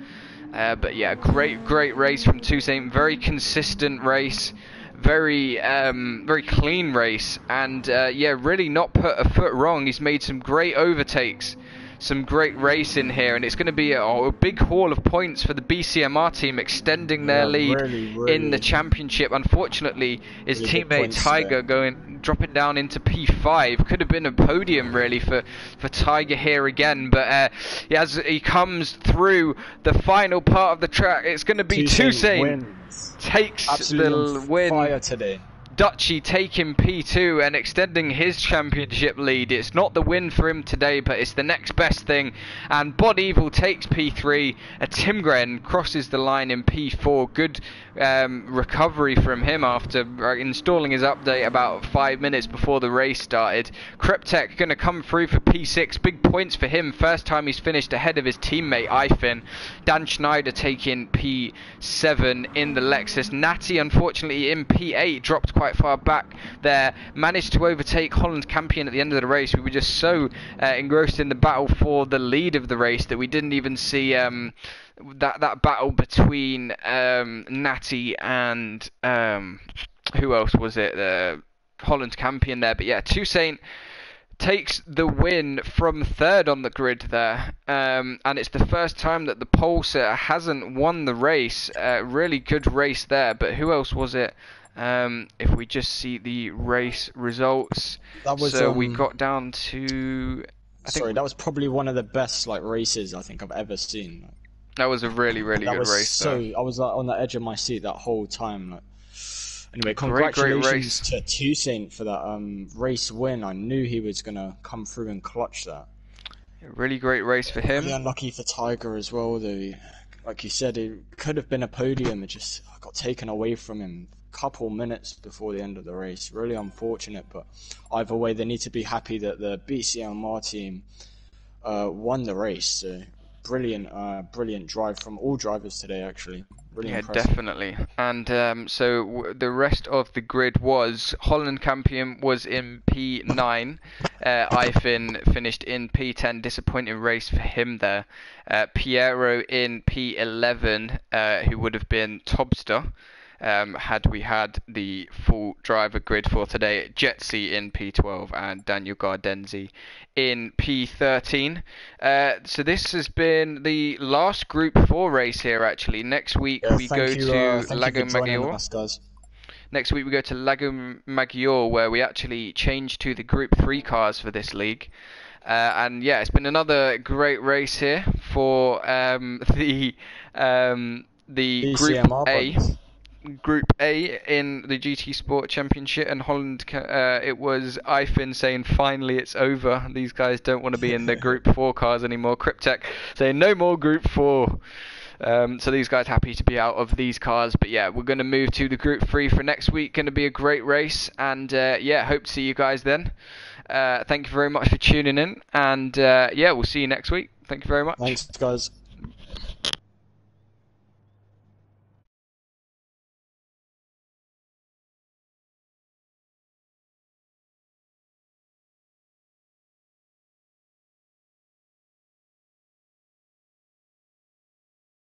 Uh, but yeah, great, great race from Toussaint. Very consistent race very um, very clean race, and uh, yeah, really not put a foot wrong. He's made some great overtakes, some great racing here, and it's going to be a, a, big haul of points for the BCMR team, extending their yeah, lead really, really, in the championship. Unfortunately, his really teammate Tiger there. going dropping down into P5 could have been a podium really for for Tiger here again, but uh, as he comes through the final part of the track, it's going to be Two Toussaint takes Absolutely the win. Fire today. Dutchy taking P2 and extending his championship lead. It's not the win for him today, but it's the next best thing. And Bon Evil takes P3. A Tim Gren crosses the line in P4. Good um, recovery from him after uh, installing his update about five minutes before the race started. Cryptek going to come through for P6. Big points for him. First time he's finished ahead of his teammate Ifin. Dan Schneider taking P7 in the Lexus. Natty, unfortunately, in P8 dropped quite far back there. Managed to overtake Holland Campion at the end of the race. We were just so uh, engrossed in the battle for the lead of the race that we didn't even see. Um, that that battle between um, Natty and um, who else was it? Uh, Holland Campion there. But yeah, Toussaint takes the win from third on the grid there, um, and it's the first time that the pole sitter hasn't won the race. Uh, really good race there, but who else was it? Um, if we just see the race results, That was, so we um, got down to. I think Sorry, that was probably one of the best like races I think I've ever seen. that was a really, really that good was race. so though. I was like on the edge of my seat that whole time. Like, anyway, Great, great congratulations to Toussaint for that um, race win. I knew he was gonna come through and clutch that. Really great race for him. Really unlucky for Tiger as well, though. Like you said, it could have been a podium. It just got taken away from him a couple minutes before the end of the race. Really unfortunate, but either way, they need to be happy that the BCMR team uh, won the race. So brilliant, uh, brilliant drive from all drivers today. Actually, really Yeah, impressive. definitely. And um, so w- the rest of the grid was Holland Campion was in P9. Uh, Ifin finished in P10. Disappointing race for him there. Uh, Piero in P11, uh, who would have been Topster. Um, had we had the full driver grid for today, Jetsy in P12 and Daniel Gardenzi in P13. Uh, so this has been the last Group 4 race here actually. Next week Yeah, we go you, to uh, Lago Maggiore. Next week we go to Lago Maggiore where we actually change to the Group 3 cars for this league. Uh, and yeah, it's been another great race here for um, the um, the Group A. buddies. Group A in the GT Sport Championship, and Holland. Uh, it was Ifin saying, "Finally, it's over. These guys don't want to be in the Group Four cars anymore." Cryptek saying, "No more Group 4. Um, so these guys happy to be out of these cars, but yeah, we're going to move to the Group Three for next week. Going to be a great race, and uh, yeah, hope to see you guys then. Uh, thank you very much for tuning in, and uh, yeah, we'll see you next week. Thank you very much. Thanks, guys.